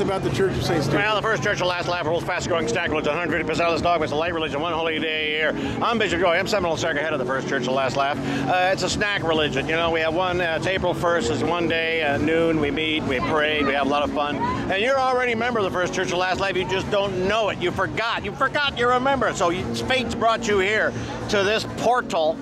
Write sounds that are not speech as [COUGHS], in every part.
about the Church of St. Stupid. Well, the First Church of Last Laugh, world's fastest growing stack religion, 150% of this dogma is a light religion, one holy day a year. I'm Bishop Joey. I'm Seminole Circuit head of the First Church of Last Laugh. Uh, it's a snack religion. You know, we have one, uh, it's April 1st, it's one day, uh, noon, we meet, we pray, we have a lot of fun. And you're already a member of the First Church of Last Laugh, you just don't know it. You forgot. You forgot you're a member. So you, fate's brought you here to this portal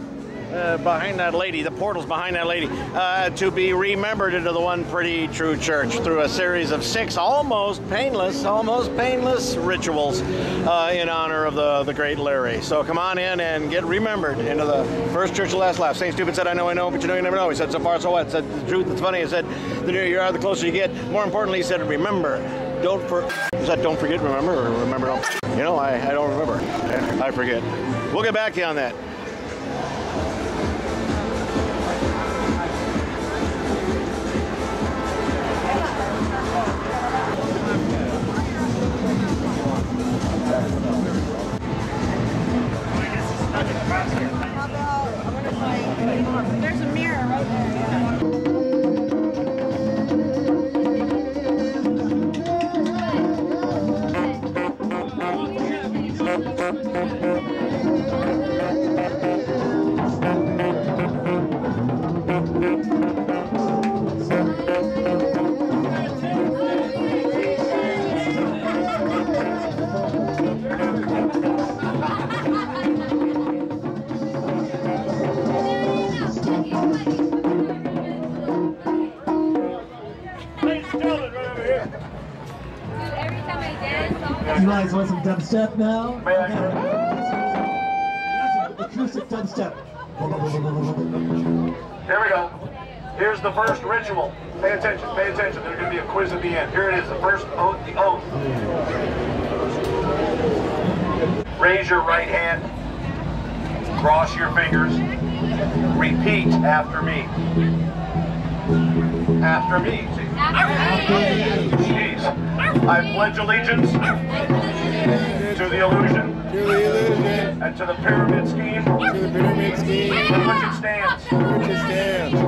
uh, behind that lady, the portals behind that lady, uh, to be remembered into the one pretty true church through a series of six almost painless, almost painless rituals uh, in honor of the, the great Larry. So come on in and get remembered into the first church of last laugh. St. Stupid said, I know, I know, but you know, you never know. He said, so far, so what? He said, the truth, it's funny. He said, the nearer you are, the closer you get. More importantly, he said, remember. Don't for is that don't forget, remember, or remember don't you know, I, I don't remember. I forget. We'll get back to you on that. Right You guys want some dubstep now? Acoustic dubstep. Here we go. Here's the first ritual. Pay attention, pay attention. There's going to be a quiz at the end. Here it is, the first oath, the oath. Raise your right hand. Cross your fingers. Repeat after me. After me. I pledge allegiance to the illusion To the illusion, and to the pyramid scheme to the pyramid scheme, for which it stands. which it stands.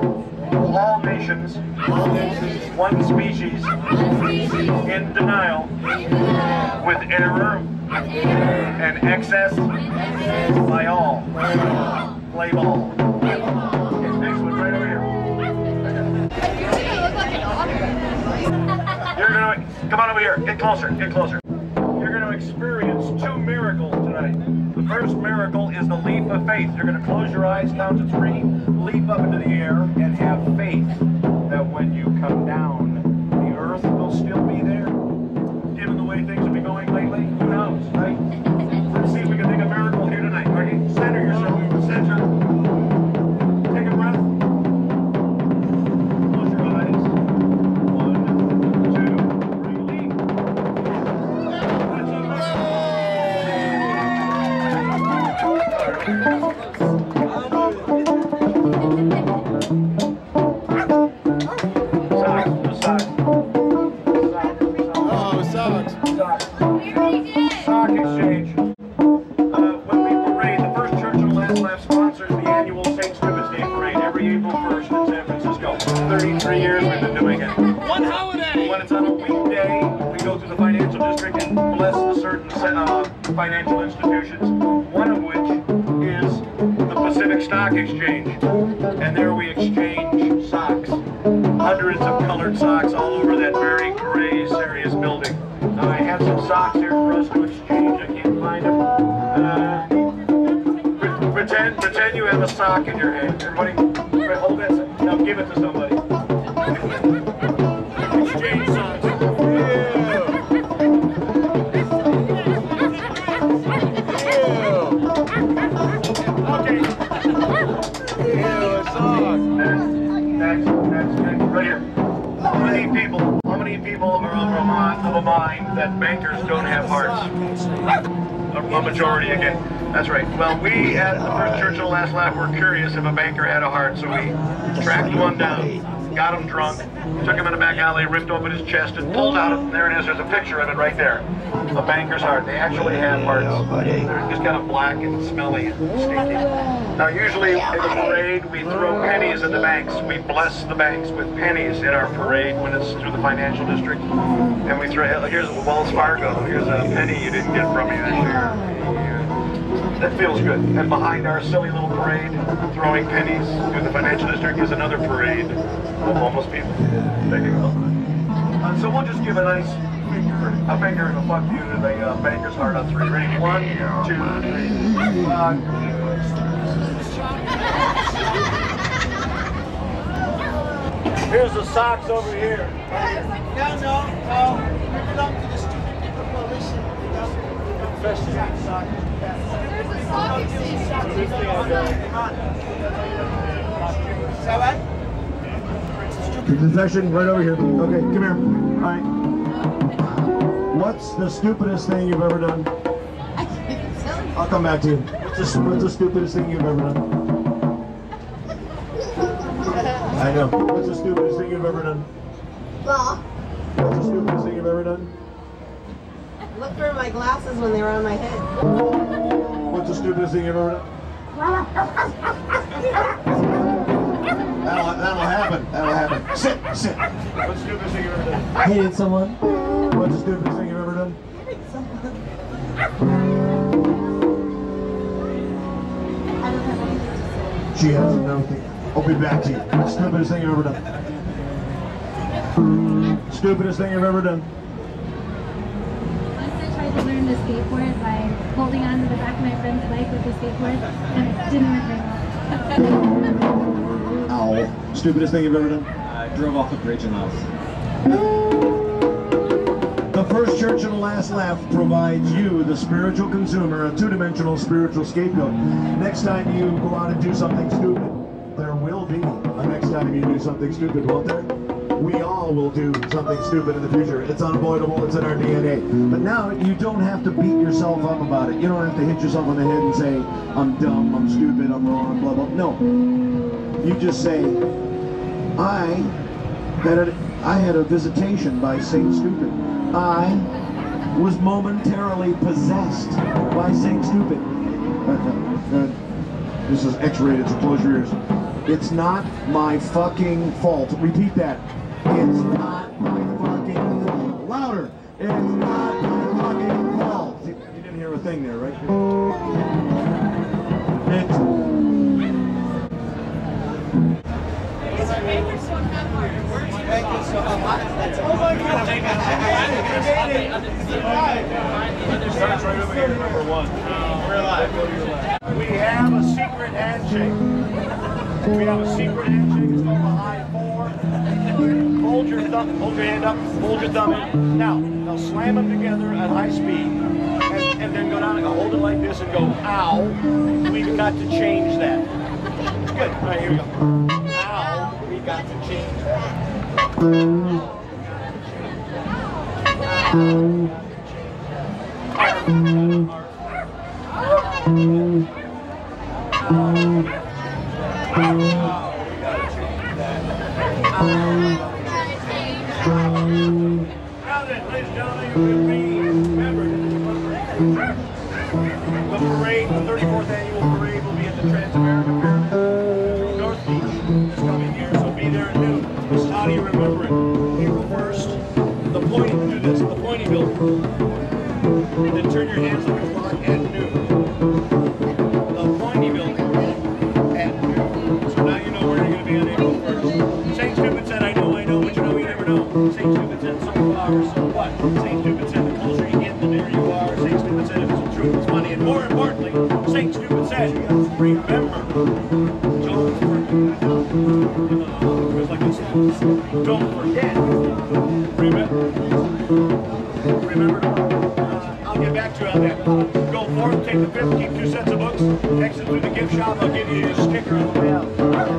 All nations, All nations, one species, in denial, with error and excess by all. Play ball. Come on over here. Get closer. Get closer. You're gonna experience two miracles tonight. The first miracle is the leap of faith. You're gonna close your eyes, count to three, leap up into the air, and have faith that when you come down, That's right. Well, we at the First Church of the Last Laugh were curious if a banker had a heart, so we tracked one down. got him drunk, took him in a back alley, ripped open his chest, and pulled out. And there it is. There's a picture of it right there. A banker's heart. They actually have hearts. They're just kind of black and smelly and stinky. Now, usually in the parade, we throw pennies at the banks. We bless the banks with pennies in our parade when it's through the financial district. And we throw, here's Wells Fargo. Here's a penny you didn't get from me this year. That feels good. And behind our silly little parade, throwing pennies through the financial district is another parade of homeless people. There you go. Uh, so we'll just give a nice finger, a finger and a fuck you to the uh, banker's heart on three. Ready? One, two, three. Fuck. Here's the socks over here. No, no, no. We belong to the Student People Coalition. We don't, we don't Confession. There's a sock exchange. Is that right? Confession right over here. Okay, come here. All right. What's the stupidest thing you've ever done? I'll come back to you. What's the, what's the stupidest thing you've ever done? I know. What's the stupidest thing you've ever done? Well, What's the stupidest thing you've ever done? look through my glasses when they were on my head. What's the stupidest thing you've ever done? That'll, that'll happen. That'll happen. Sit, sit. What's the stupidest thing you've ever done? Hated someone. What's the stupidest thing you've ever done? I don't have anything to say. She has no thing. I'll be back to you. Stupidest thing you've ever done. Stupidest thing you've ever done. Skateboard by holding on to the back of my friend's bike with the skateboard, and it didn't work very well. [LAUGHS] Ow. Stupidest thing you've ever done. I drove off a bridge in Laos. The First Church and the Last Laugh provides you, the spiritual consumer, a two-dimensional spiritual scapegoat. Next time you go out and do something stupid, there will be a next time you do something stupid, won't there? We all will do something stupid in the future. It's unavoidable. It's in our DNA. But now you don't have to beat yourself up about it. You don't have to hit yourself on the head and say, I'm dumb, I'm stupid, I'm wrong, blah, blah. No. You just say, I had a, I had a visitation by Saint Stupid. I was momentarily possessed by Saint Stupid. Uh, uh, this is X-rated, so close your ears. It's not my fucking fault. Repeat that. It's not my fucking fault. Louder. It's not my fucking fault. See, you didn't hear a thing there, right? It's Starts right over here, number one. We're live. We have a secret handshake. We have a secret handshake. It's called the high four. Hold your thumb, hold your hand up, hold your thumb in. Now, now slam them together at high speed, and, and then go down and go hold it like this and go, ow. We've got to change that. Good. All right, here we go. Ow. We got to change that. Now then, ladies and gentlemen, the parade, the 34th annual parade will be at the Transamerica Pyramid. North Beach is coming here, so be there at noon. This how do you remember it? April 1st, the pointy, do this, the pointy building. And then turn your hands on the clock at noon. So what? The you the the money. And more importantly. Uh. Don't forget. Remember. Remember. Uh, I'll get back to you on that. Go forth, take the fifth, keep two sets of books, exit through the gift shop. I'll give you a sticker on the.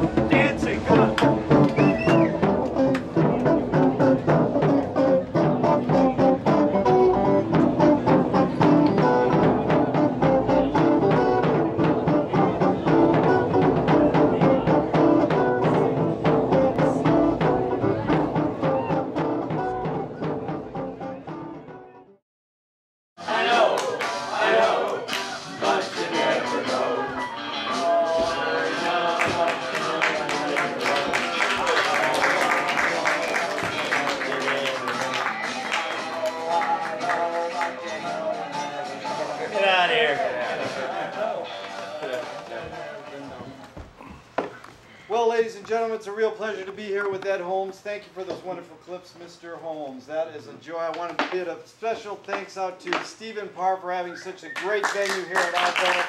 Want a special thanks out to Stephen Parr for having such a great venue here at Oddball.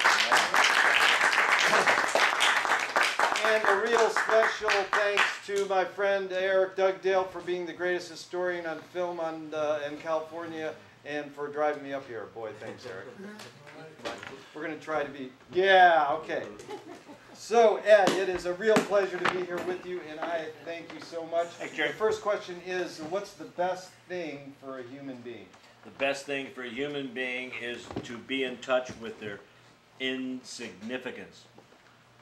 And a real special thanks to my friend Eric Dugdale for being the greatest historian on film on, uh, in California and for driving me up here. Boy, thanks, Eric. We're going to try to be, yeah, okay. So, Ed, it is a real pleasure to be here with you, and I thank you so much. Thanks, Gerry. The first question is, what's the best thing for a human being? The best thing for a human being is to be in touch with their insignificance.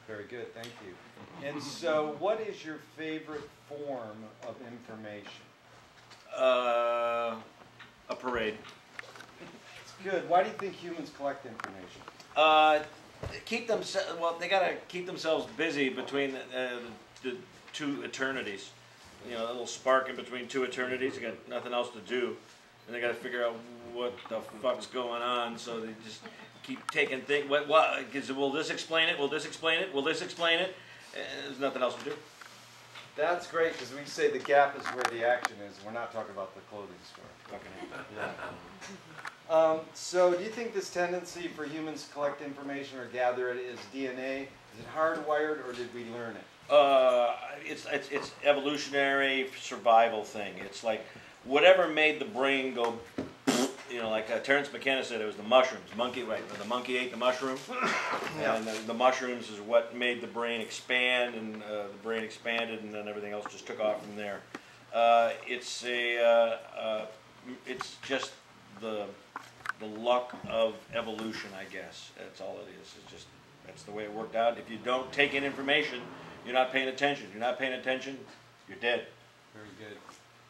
Very good, thank you. And so, what is your favorite form of information? Uh, a parade. It's good. Why do you think humans collect information? Uh, keep them well. They gotta keep themselves busy between uh, the two eternities. You know, a little spark in between two eternities. They got nothing else to do, and they gotta figure out what the fuck's going on. So they just keep taking things. What? What? Cause will this explain it? Will this explain it? Will this explain it? And there's nothing else to do. That's great, because we say the gap is where the action is. We're not talking about the clothing store. [LAUGHS] Um, so, do you think this tendency for humans to collect information or gather it is DNA? Is it hardwired, or did we learn it? Uh, it's, it's it's evolutionary survival thing. It's like whatever made the brain go, you know, like uh, Terence McKenna said, it was the mushrooms. Monkey, right? The monkey ate the mushroom, [COUGHS] and the, the mushrooms is what made the brain expand, and uh, the brain expanded, and then everything else just took off from there. Uh, it's a, uh, uh, it's just the the luck of evolution, I guess. That's all it is. It's just that's the way it worked out. If you don't take in information, you're not paying attention. You're not paying attention, you're dead. Very good.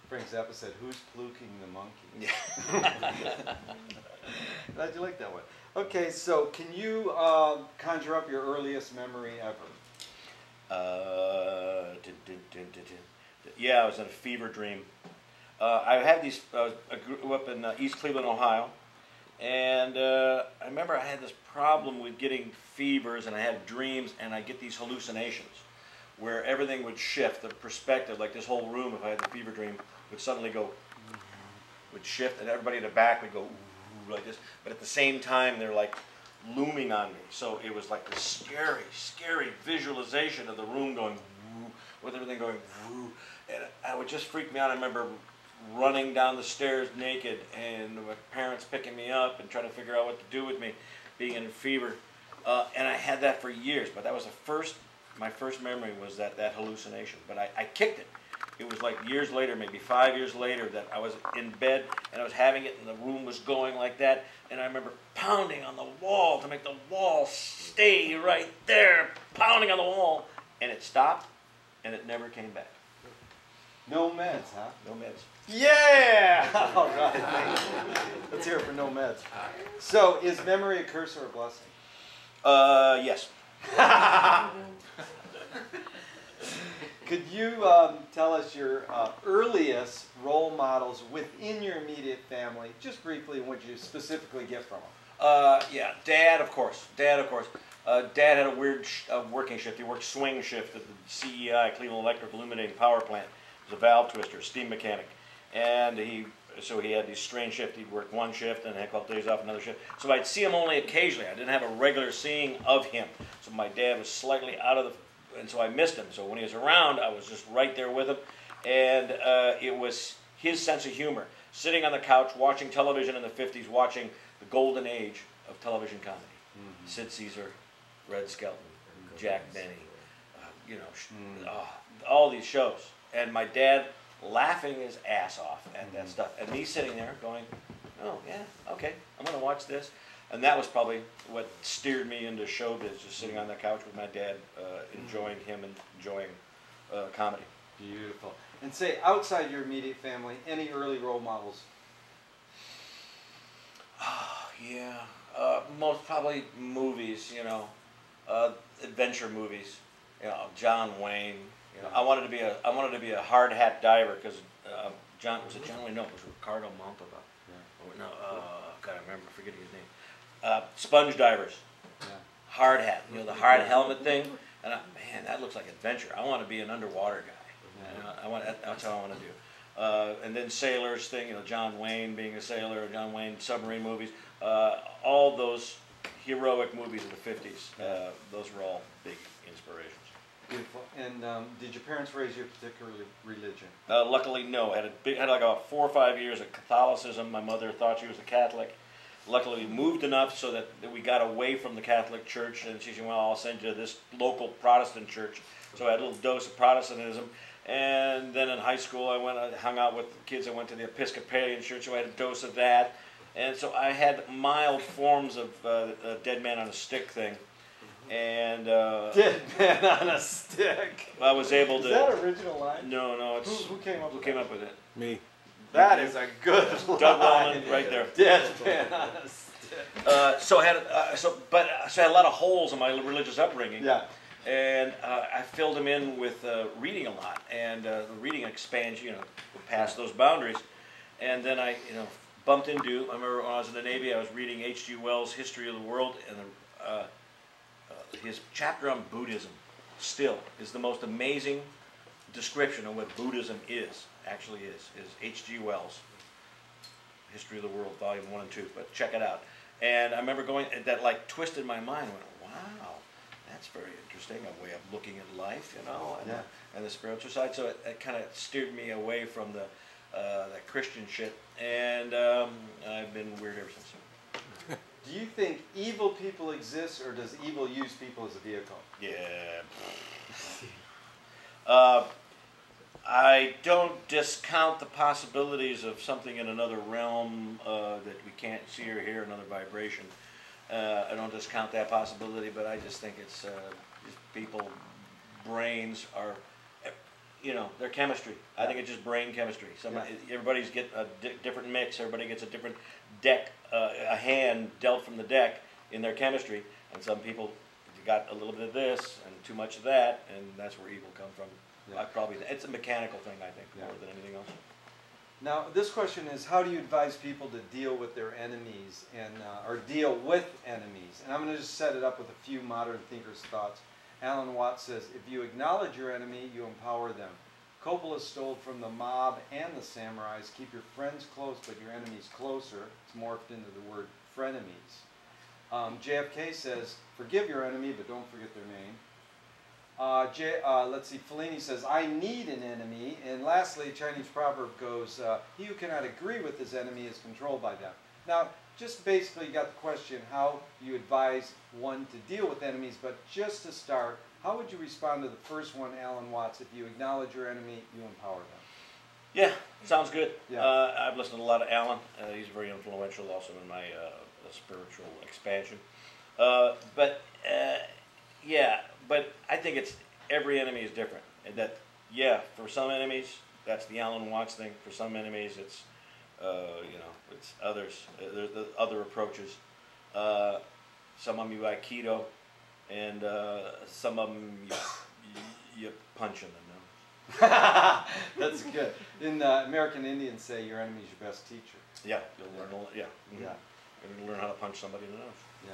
Frank Zappa said, "Who's pluking the monkey?" [LAUGHS] Glad you like that one. Okay, so can you uh, conjure up your earliest memory ever? Uh, dun, dun, dun, dun, dun. yeah, I was in a fever dream. Uh, I had these. Uh, I grew up in uh, East Cleveland, Ohio, and uh, I remember I had this problem with getting fevers, and I had dreams, and I get these hallucinations where everything would shift, the perspective, like this whole room, if I had the fever dream, would suddenly go, would shift, and everybody in the back would go like this. But at the same time, they're like looming on me. So it was like this scary, scary visualization of the room going with everything going, and it would just freak me out. I remember running down the stairs naked, and my parents picking me up and trying to figure out what to do with me, being in a fever. Uh, and I had that for years, but that was the first, my first memory was that, that hallucination. But I, I kicked it. It was like years later, maybe five years later, that I was in bed and I was having it, and the room was going like that. And I remember pounding on the wall to make the wall stay right there, pounding on the wall. And it stopped, and it never came back. No meds, huh? No meds. Yeah! [LAUGHS] All right. [LAUGHS] Let's hear it for no meds. So, is memory a curse or a blessing? Uh, yes. [LAUGHS] Could you um, tell us your uh, earliest role models within your immediate family, just briefly, and what you specifically get from them? Uh, yeah, Dad, of course. Dad, of course. Uh, Dad had a weird sh- uh, working shift. He worked swing shift at the CEI, Cleveland Electric Illuminating Power Plant. He was a valve twister, steam mechanic, and he so he had these strange shifts. He'd work one shift and had a couple days off another shift. So I'd see him only occasionally. I didn't have a regular seeing of him. So my dad was slightly out of the, and so I missed him. So when he was around, I was just right there with him, and uh, it was his sense of humor. Sitting on the couch watching television in the '50s, watching the golden age of television comedy. Sid Caesar, Red Skelton, Jack Benny, uh, you know, sh- oh, all these shows. And my dad laughing his ass off at that stuff. And me sitting there going, oh, yeah, okay, I'm going to watch this. And that was probably what steered me into showbiz, just sitting on the couch with my dad, uh, enjoying him and enjoying uh, comedy. Beautiful. And say, outside your immediate family, any early role models? Yeah, uh, most probably movies, you know, uh, adventure movies. You know, John Wayne. You know, I wanted to be a I wanted to be a hard hat diver because uh, John was it John Wayne? No, it was Ricardo Montalban. Or No, uh, God, I remember forgetting his name. uh, sponge divers, hard hat, you know, the hard helmet thing. And I, man, that looks like adventure. I want to be an underwater guy. You know, I want. That's how I want to do. Uh, and then sailors thing, you know, John Wayne being a sailor, John Wayne submarine movies, uh, all those heroic movies of the 50s. Uh, those were all big inspirations. Beautiful. And um, did your parents raise you a particular religion? Uh, luckily, no. Had a big, had like about four or five years of Catholicism. My mother thought she was a Catholic. Luckily, we moved enough so that, that we got away from the Catholic Church, and she said, "Well, I'll send you to this local Protestant church." So I had a little dose of Protestantism. And then in high school, I went, I hung out with kids. I went to the Episcopalian church, so I had a dose of that. And so I had mild forms of uh, a dead man on a stick thing. And uh, Dead man on a stick. I was able to. Is to. that original line? No, no, it's Who, who came up who with came that? up with it? Me. That is a good Doug line. Wellman, right there. Dead man on a stick. Uh, so I had uh, so, but so I had a lot of holes in my religious upbringing. Yeah. And uh, I filled them in with uh, reading a lot, and uh, the reading expands, you know, past those boundaries. And then I, you know, bumped into. I remember when I was in the Navy, I was reading H.G. Wells' History of the World, and the, uh, uh, his chapter on Buddhism still is the most amazing description of what Buddhism is. Actually, is is H.G. Wells. History of the World, Volume One and Two. But check it out. And I remember going that like twisted my mind. Went, wow, that's very interesting. A way of looking at life, you know, and, Yeah. and the spiritual side. So it, it kind of steered me away from the uh, that Christian shit, and um, I've been weird ever since. Do you think evil people exist, or does evil use people as a vehicle? Yeah. [LAUGHS] Uh, I don't discount the possibilities of something in another realm uh, that we can't see or hear, another vibration. Uh, I don't discount that possibility, but I just think it's uh, just people, brains are, you know, their chemistry. I think it's just brain chemistry. Some, Yeah. Everybody's get a di- different mix. Everybody gets a different deck, uh, a hand dealt from the deck in their chemistry, and some people got a little bit of this and too much of that, and that's where evil comes from. Yeah. I probably it's a mechanical thing, I think, Yeah. more than anything else. Now, this question is how do you advise people to deal with their enemies and uh, or deal with enemies? And I'm going to just set it up with a few modern thinkers' thoughts. Alan Watts says, if you acknowledge your enemy, you empower them. Coppola stole from the mob and the samurais. Keep your friends close, but your enemies closer. It's morphed into the word frenemies. Um, JFK says, forgive your enemy, but don't forget their name. Uh, J, uh, let's see, Fellini says, I need an enemy. And lastly, Chinese proverb goes, uh, he who cannot agree with his enemy is controlled by them. Now, just basically you got the question how you advise one to deal with enemies, but just to start, how would you respond to the first one, Alan Watts? If you acknowledge your enemy, you empower them. Yeah, sounds good. Yeah. Uh, I've listened to a lot of Alan. Uh, he's very influential also in my uh, spiritual expansion. Uh, but uh, yeah, but I think it's every enemy is different. And that yeah, for some enemies that's the Alan Watts thing. For some enemies it's uh, you know it's others. Uh, there's the other approaches. Uh, some of them you aikido, and uh, some of them you, you, punch in the nose. [LAUGHS] That's good. In uh, American Indians say your enemy's your best teacher. Yeah, you'll learn. A, lot- yeah, mhm. Yeah. You'll learn how to punch somebody in the nose. Yeah.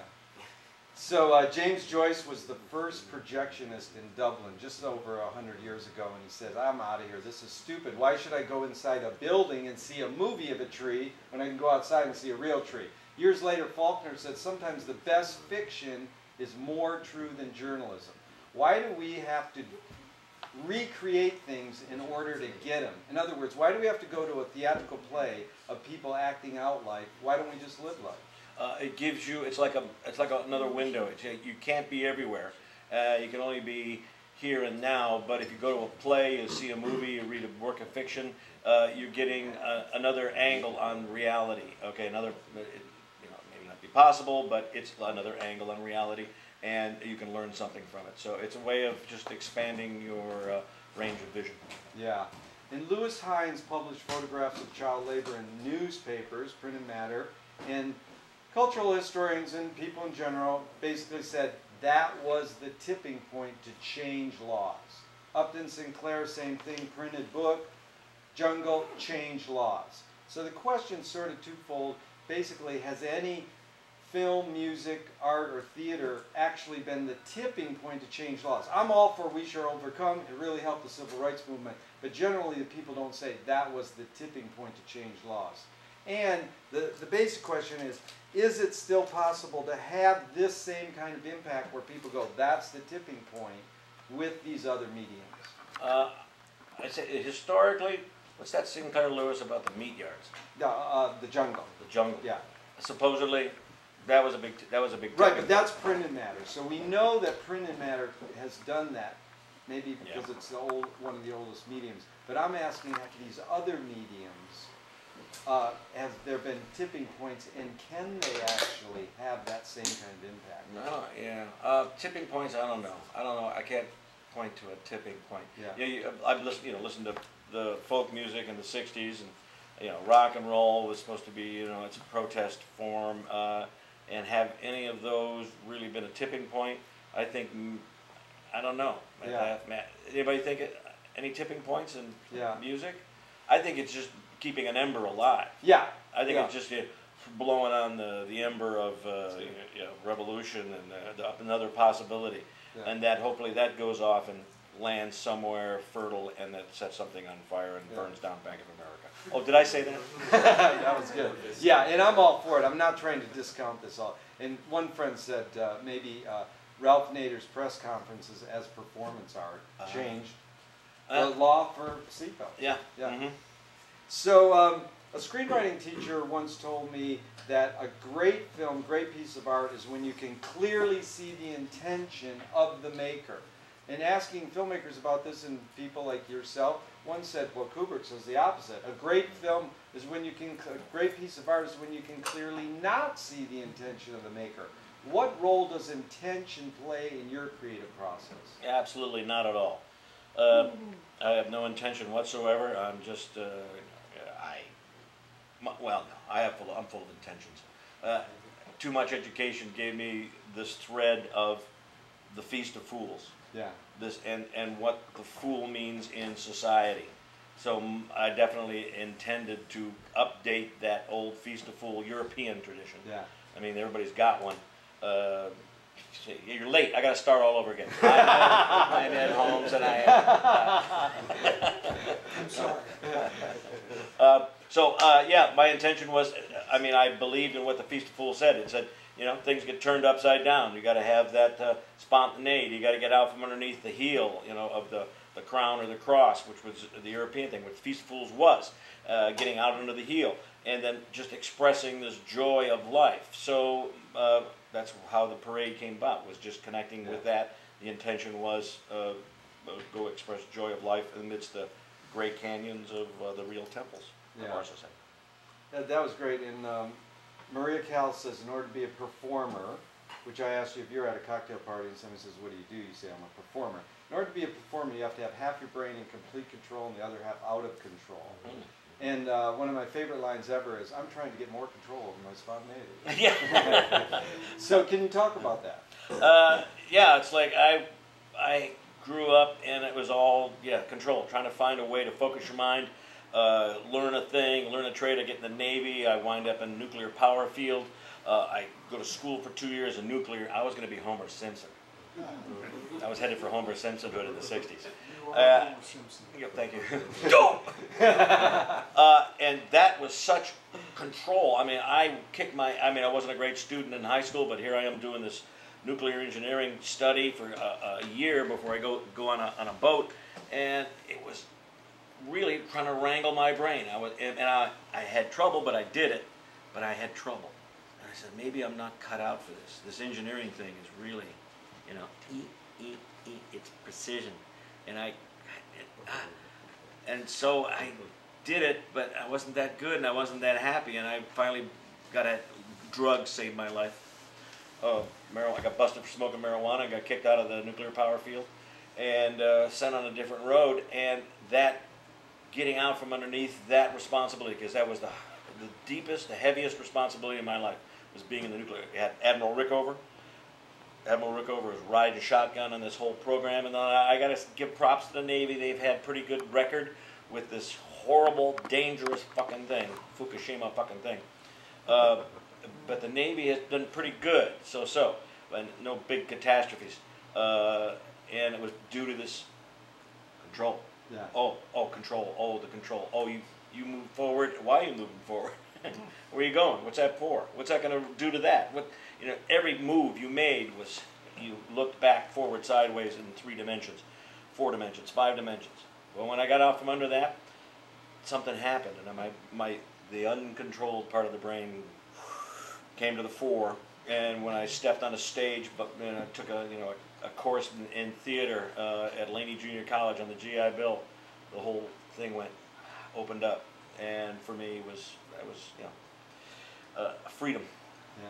So uh, James Joyce was the first projectionist in Dublin just over a hundred years ago, and he said, "I'm out of here. This is stupid. Why should I go inside a building and see a movie of a tree when I can go outside and see a real tree?" Years later, Faulkner said, "Sometimes the best fiction is more true than journalism. Why do we have to recreate things in order to get them. In other words, why do we have to go to a theatrical play of people acting out life? Why don't we just live life? Uh, it gives you. It's like a. It's like another window. It's, you can't be everywhere. Uh, you can only be here and now. But if you go to a play, you see a movie, you read a work of fiction, uh, you're getting uh, another angle on reality. Okay, another. It, you know, maybe not be possible, but it's another angle on reality, and you can learn something from it. So it's a way of just expanding your uh, range of vision. Yeah. And Lewis Hines published photographs of child labor in newspapers, printed matter, and cultural historians and people in general basically said that was the tipping point to change laws. Upton Sinclair, same thing, printed book, jungle, change laws. So the question sort of twofold. Basically, has any film, music, art, or theater actually been the tipping point to change laws? I'm all for we shall overcome. It really helped the civil rights movement. But generally, the people don't say that was the tipping point to change laws. And the, the basic question is, is it still possible to have this same kind of impact where people go, that's the tipping point with these other mediums? Uh, I say historically, what's that Sinclair Lewis about the meat yards? Uh, uh, the jungle. The jungle. Yeah. Supposedly, that was a big. That was a big. Right, but that's printed matter. So we know that printed matter has done that, maybe Yeah. because it's the old, one of the oldest mediums. But I'm asking after these other mediums, uh, have there been tipping points and can they actually have that same kind of impact? Don't, yeah, uh, tipping points. I don't know. I don't know. I can't point to a tipping point. Yeah. Yeah. You, I've listened. You know, listened to the folk music in the '60s, and you know, rock and roll was supposed to be. You know, it's a protest form. Uh, and have any of those really been a tipping point? I think. I don't know. Yeah. Uh, Matt, anybody think it, any tipping points in Yeah. music? I think it's just keeping an ember alive. Yeah. I think Yeah. it's just blowing on the, the ember of uh, you know, revolution and uh, another possibility, Yeah. and that hopefully that goes off and lands somewhere fertile, and that sets something on fire and burns down Bank of America. Oh, did I say that? [LAUGHS] that was good. Yeah, and I'm all for it. I'm not trying to discount this all. And one friend said uh, maybe uh, Ralph Nader's press conferences as performance art Uh-huh. changed Uh, the law for seatbelts. Yeah. Yeah. mhm. So, um, a screenwriting teacher once told me that a great film, great piece of art, is when you can clearly see the intention of the maker. And asking filmmakers about this and people like yourself, one said, well, Kubrick says the opposite. A great film is when you can, a great piece of art is when you can clearly not see the intention of the maker. What role does intention play in your creative process? Absolutely not at all. Uh, I have no intention whatsoever. I'm just, uh, I, well, no, I have full, I'm full of intentions. Uh, too much education gave me this thread of the Feast of Fools. Yeah. This and and what the fool means in society. So I definitely intended to update that old Feast of Fool European tradition. Yeah. I mean, everybody's got one. Uh, you're late. I got to start all over again. I, [LAUGHS] I, I'm Ed Holmes, and I. [LAUGHS] I'm sorry. Uh, so uh, yeah, my intention was, I mean, I believed in what the Feast of Fools said. It said, you know, things get turned upside down. You got to have that uh, spontaneity. You got to get out from underneath the heel, you know, of the, the crown or the cross, which was the European thing, which Feast of Fools was, uh, getting out under the heel, and then just expressing this joy of life. So uh, that's how the parade came about. Was just connecting with that. The intention was uh, go express joy of life amidst the great canyons of uh, the real temples of Yeah. our society. That, that was great. And um, Maria Cal says, in order to be a performer, which I asked you if you're at a cocktail party and somebody says, what do you do? You say, I'm a performer. In order to be a performer, you have to have half your brain in complete control and the other half out of control. And uh, one of my favorite lines ever is, I'm trying to get more control over my spontaneity. [LAUGHS] yeah. [LAUGHS] so can you talk about that? Uh, yeah, it's like I, I grew up and it was all yeah control, trying to find a way to focus your mind, uh, learn a thing, learn a trade. I get in the Navy. I wind up in nuclear power field. Uh, I go to school for two years in nuclear. I was going to be Homer Simpson. I was headed for Homer Simpsonhood in the '60s. Uh, yeah, thank you. [LAUGHS] Uh, and that was such control. I mean, I kicked my. I mean, I wasn't a great student in high school, but here I am doing this nuclear engineering study for a, a year before I go go on a, on a boat, and it was really trying to wrangle my brain. I was, and, I, I had trouble, but I did it. But I had trouble, and I said maybe I'm not cut out for this. This engineering thing is really, you know. It's precision, and I, and so I did it, but I wasn't that good, and I wasn't that happy, and I finally got a drug saved my life. Uh, marijuana. I got busted for smoking marijuana. Got kicked out of the nuclear power field, and uh, sent on a different road. And that getting out from underneath that responsibility, because that was the the deepest, the heaviest responsibility in my life, was being in the nuclear. You had Admiral Rickover. Admiral Rickover was riding shotgun on this whole program, and I, got to give props to the Navy. They've had pretty good record with this horrible, dangerous fucking thing, Fukushima fucking thing. Uh, but the Navy has done pretty good, so so, but no big catastrophes. Uh, and it was due to this control. Yeah. Oh, oh, control. Oh, the control. Oh, you you move forward. Why are you moving forward? [LAUGHS] Where are you going? What's that for? What's that going to do to that? What you know? Every move you made was you looked back, forward, sideways in three dimensions, four dimensions, five dimensions. Well, when I got out from under that, something happened, and my my the uncontrolled part of the brain came to the fore. And when I stepped on a stage, but you know, took a you know a, a course in, in theater uh, at Laney Junior College on the GI Bill, the whole thing went opened up, and for me it was that was you know uh, freedom. Yeah.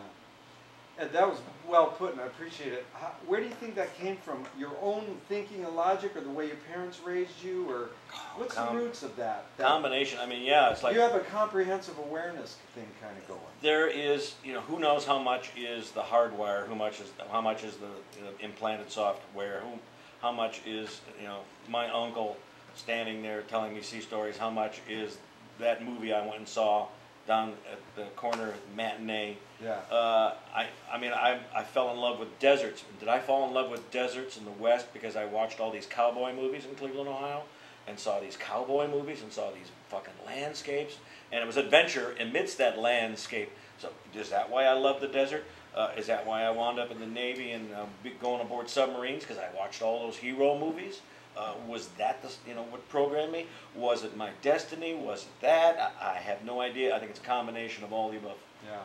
And that was well put, and I appreciate it. How, where do you think that came from? Your own thinking and logic, or the way your parents raised you, or oh, what's Com- the roots of that? that Combination. I mean, yeah, it's like you have a comprehensive awareness thing kind of going. there is you know who knows how much is the hardwire, who much is how much is the you know, implanted software, who how much is you know my uncle standing there telling me sea stories, how much is that movie I went and saw down at the corner matinee. Yeah. Uh, I, I mean, I, I fell in love with deserts. Did I fall in love with deserts in the West because I watched all these cowboy movies in Cleveland, Ohio, and saw these cowboy movies and saw these fucking landscapes, and it was adventure amidst that landscape. So is that why I love the desert? Uh, is that why I wound up in the Navy and uh, going aboard submarines? Because I watched all those hero movies. Uh, was that the you know what programmed me? Was it my destiny? Was it that? I, I have no idea. I think it's a combination of all the above. Yeah.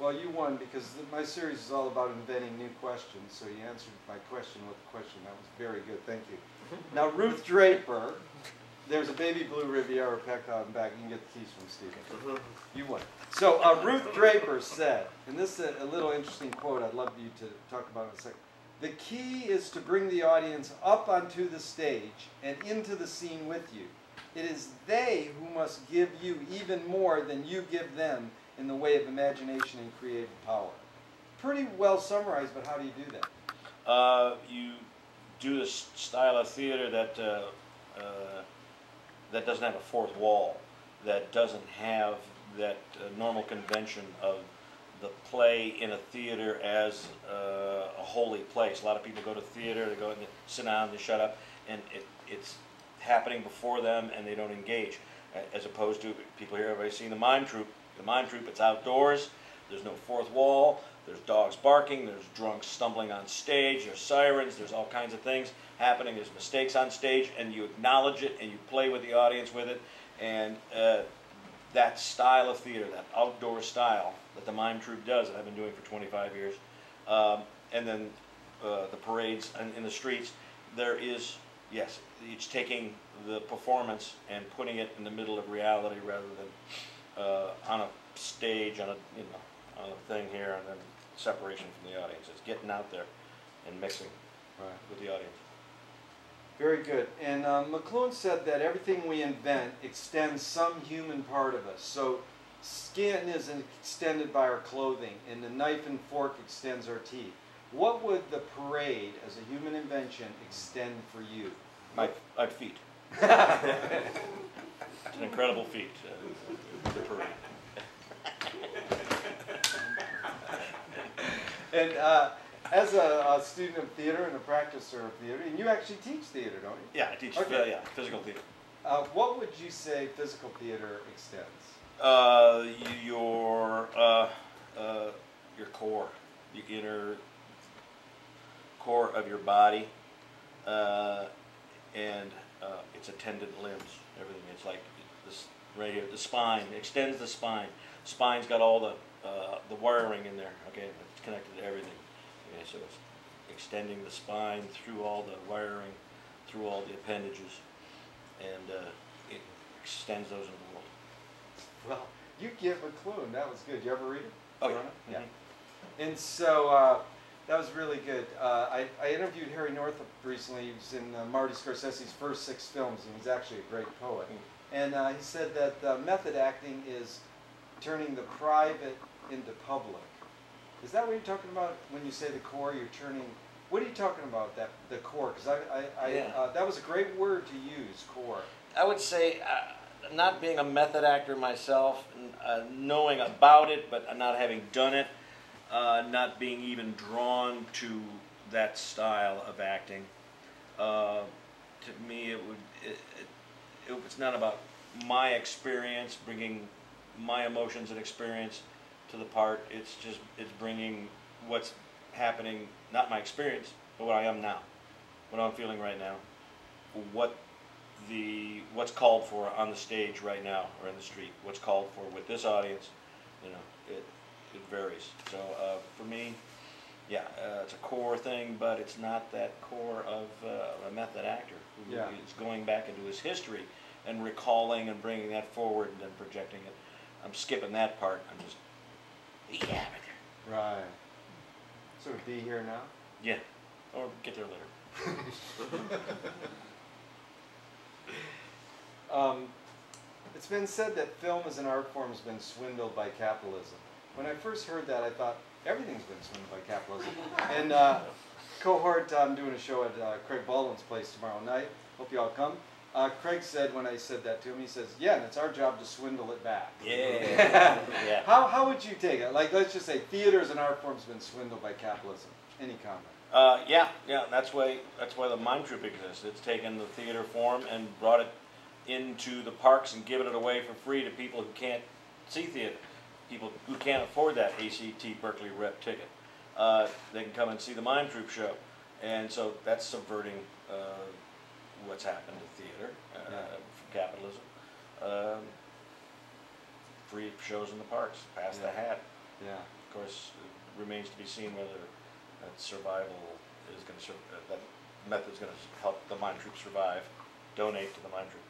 Well, you won because th- my series is all about inventing new questions. So you answered my question with a question. That was very good. Thank you. [LAUGHS] Now, Ruth Draper, there's a baby blue Riviera in back. You can get the keys from Stephen. You won. So uh, Ruth Draper said, and this is a, a little interesting quote. I'd love you to talk about in a second. The key is to bring the audience up onto the stage and into the scene with you. It is they who must give you even more than you give them in the way of imagination and creative power. Pretty well summarized, but how do you do that? Uh, you do this style of theater that uh, uh, that doesn't have a fourth wall, that doesn't have that uh, normal convention of the play in a theater as uh, a holy place. A lot of people go to theater, they go and sit down, they shut up, and it, it's happening before them, and they don't engage. As opposed to people here, everybody's seen the mime troupe. The mime troupe, it's outdoors. There's no fourth wall. There's dogs barking. There's drunks stumbling on stage. There's sirens. There's all kinds of things happening. There's mistakes on stage, and you acknowledge it and you play with the audience with it. And uh, that style of theater, that outdoor style that the mime troupe does, that I've been doing for 25 years, um, and then uh, the parades in, in the streets, there is, yes, it's taking the performance and putting it in the middle of reality rather than uh, on a stage, on a, you know, on a thing here, and then separation from the audience. It's getting out there and mixing with the audience. Very good. And um, McLuhan said that everything we invent extends some human part of us. So skin is extended by our clothing, and the knife and fork extends our teeth. What would the parade, as a human invention, extend for you? My, my feet. [LAUGHS] It's an incredible feat, uh. [LAUGHS] And uh, as a, a student of theater and a practicer of theater, and you actually teach theater, don't you? Yeah, I teach Okay. uh, yeah, physical theater. Uh, what would you say physical theater extends? Uh, your uh, uh, your core, the inner core of your body, uh, and uh, its attendant limbs. Everything. It's like right here. The spine extends the spine. Spine's got all the uh, the wiring in there. Okay, it's connected to everything. Okay, so it's extending the spine through all the wiring, through all the appendages, and uh, it extends those in the world. Well, you get McLuhan. That was good. You ever read it? Oh, yeah. Yeah. Mhm. And so uh, that was really good. Uh, I, I interviewed Harry Northup recently. He was in uh, Marty Scorsese's first six films, and he's actually a great poet. And uh, he said that uh, method acting is turning the private into public. Is that what you're talking about when you say the core? You're turning. What are you talking about? That the core? Because I, I, I Yeah. uh, that was a great word to use. Core. I would say uh, not being a method actor myself, uh, knowing about it but not having done it, uh, not being even drawn to that style of acting, uh, to me it would it, it, it, it's not about my experience bringing my emotions and experience to the part. It's just it's bringing what's happening, not my experience, but what I am now, what I'm feeling right now, what the what's called for on the stage right now or in the street, what's called for with this audience, you know, it it varies. So uh, for me, yeah, uh, it's a core thing, but it's not that core of uh, a method actor who Yeah. is going back into his history and recalling and bringing that forward and then projecting it. I'm skipping that part. I'm just yeah, right there. Right. So be here now? Yeah, or get there later. [LAUGHS] Um, it's been said that film as an art form has been swindled by capitalism. When I first heard that, I thought everything's been swindled by capitalism. And uh, cohort, I'm doing a show at uh, Craig Baldwin's place tomorrow night. Hope you all come. Uh, Craig said when I said that to him, he says, "Yeah, and it's our job to swindle it back." Yeah. [LAUGHS] Yeah. How how would you take it? Like, let's just say theater as an art form has been swindled by capitalism. Any comment? Uh, yeah, yeah. That's why that's why the mime troupe exists. It's taken the theater form and brought it into the parks and given it away for free to people who can't see theater, people who can't afford that ACT Berkeley rep ticket. Uh, they can come and see the mime troupe show, and so that's subverting uh, what's happened to theater uh, Yeah. from capitalism. Um, free shows in the parks, pass the hat. Yeah. Of course, it remains to be seen whether that survival is going to, that method's going to help the Mime Troupe survive. Donate to the Mime Troupe.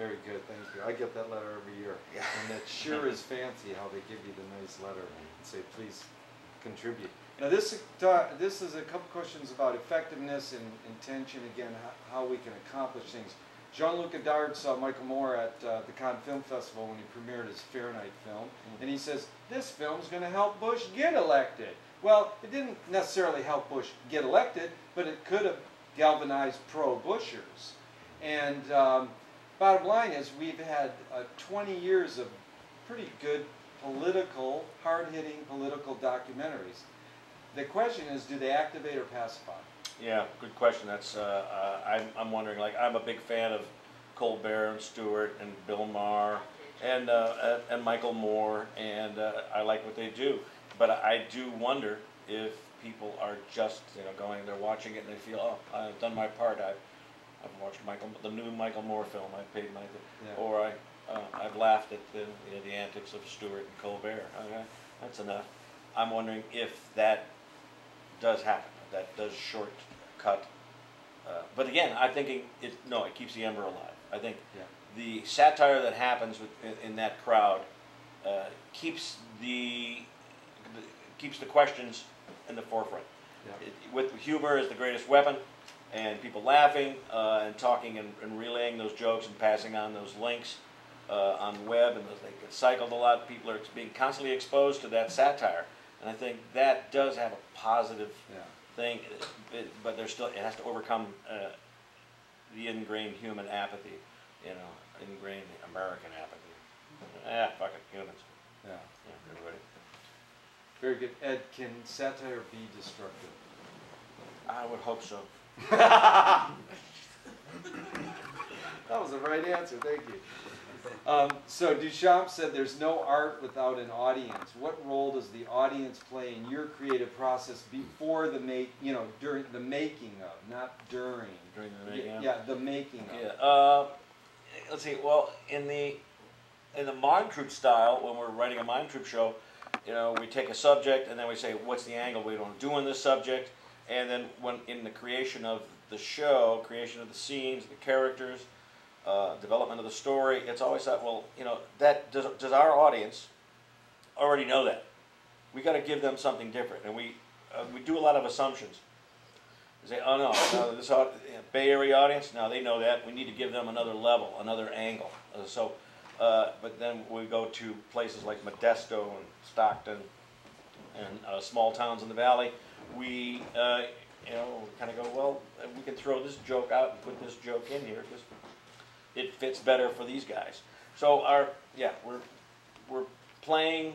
Very good, thank you. I get that letter every year. Yeah. And it sure is fancy how they give you the nice letter and say, please contribute. Now, this, uh, this is a couple questions about effectiveness and intention, again, how, how we can accomplish things. Jean-Luc Godard saw Michael Moore at uh, the Cannes Film Festival when he premiered his Fahrenheit film, and he says, this film's going to help Bush get elected. Well, it didn't necessarily help Bush get elected, but it could have galvanized pro-Bushers. And um, bottom line is we've had uh, 20 years of pretty good political, hard-hitting political documentaries. The question is, do they activate or pacify? Yeah, good question. That's uh, uh, I'm, I'm wondering. Like, I'm a big fan of Colbert and Stewart and Bill Maher and uh, and- Michael Moore, and uh, I like what they do. But I do wonder if people are just you know going, they're watching it and they feel, oh, I've done my part. I've I've watched Michael, the new Michael Moore film. I paid my, Yeah. or I uh, I've laughed at the you know, the antics of Stewart and Colbert. Okay, that's enough. I'm wondering if that does happen. That does shortcut. Uh, but again, I'm thinking it. No, it keeps the ember alive. I think Yeah. the satire that happens with, in, in that crowd uh, keeps the, the keeps the questions in the forefront. Yeah. It, with humor is the greatest weapon, and people laughing uh, and talking and, and relaying those jokes and passing on those links uh, on the web, and those, they get cycled a lot. People are being constantly exposed to that satire, and I think that does have a positive Yeah. thing. It, but there's still it has to overcome uh, the ingrained human apathy, you know, ingrained American apathy. Ah, fuck it, humans. Yeah. Yeah, everybody. Very good. Ed, can satire be destructive? I would hope so. That was the right answer, thank you. Um, so Duchamp said there's no art without an audience. What role does the audience play in your creative process before the make, you know, during the making of, not during? During the making of? Yeah, the making of. Yeah. Uh, let's see. Well, in the in the mime troupe style, when we're writing a mime troupe show, you know, we take a subject and then we say, what's the angle we to do in this subject, and then when in the creation of the show, creation of the scenes, the characters, uh, development of the story, it's always that. Well, you know, that does does our audience already know that? We got to give them something different, and we uh, we do a lot of assumptions. Say, oh no, no this au- Bay Area audience, now they know that. We need to give them another level, another angle. Uh, so, uh, but then we go to places like Modesto and Stockton and uh, small towns in the valley. We, uh, you know, kind of go, well, uh, we can throw this joke out and put this joke in here because it fits better for these guys. So our, yeah, we're, we're playing,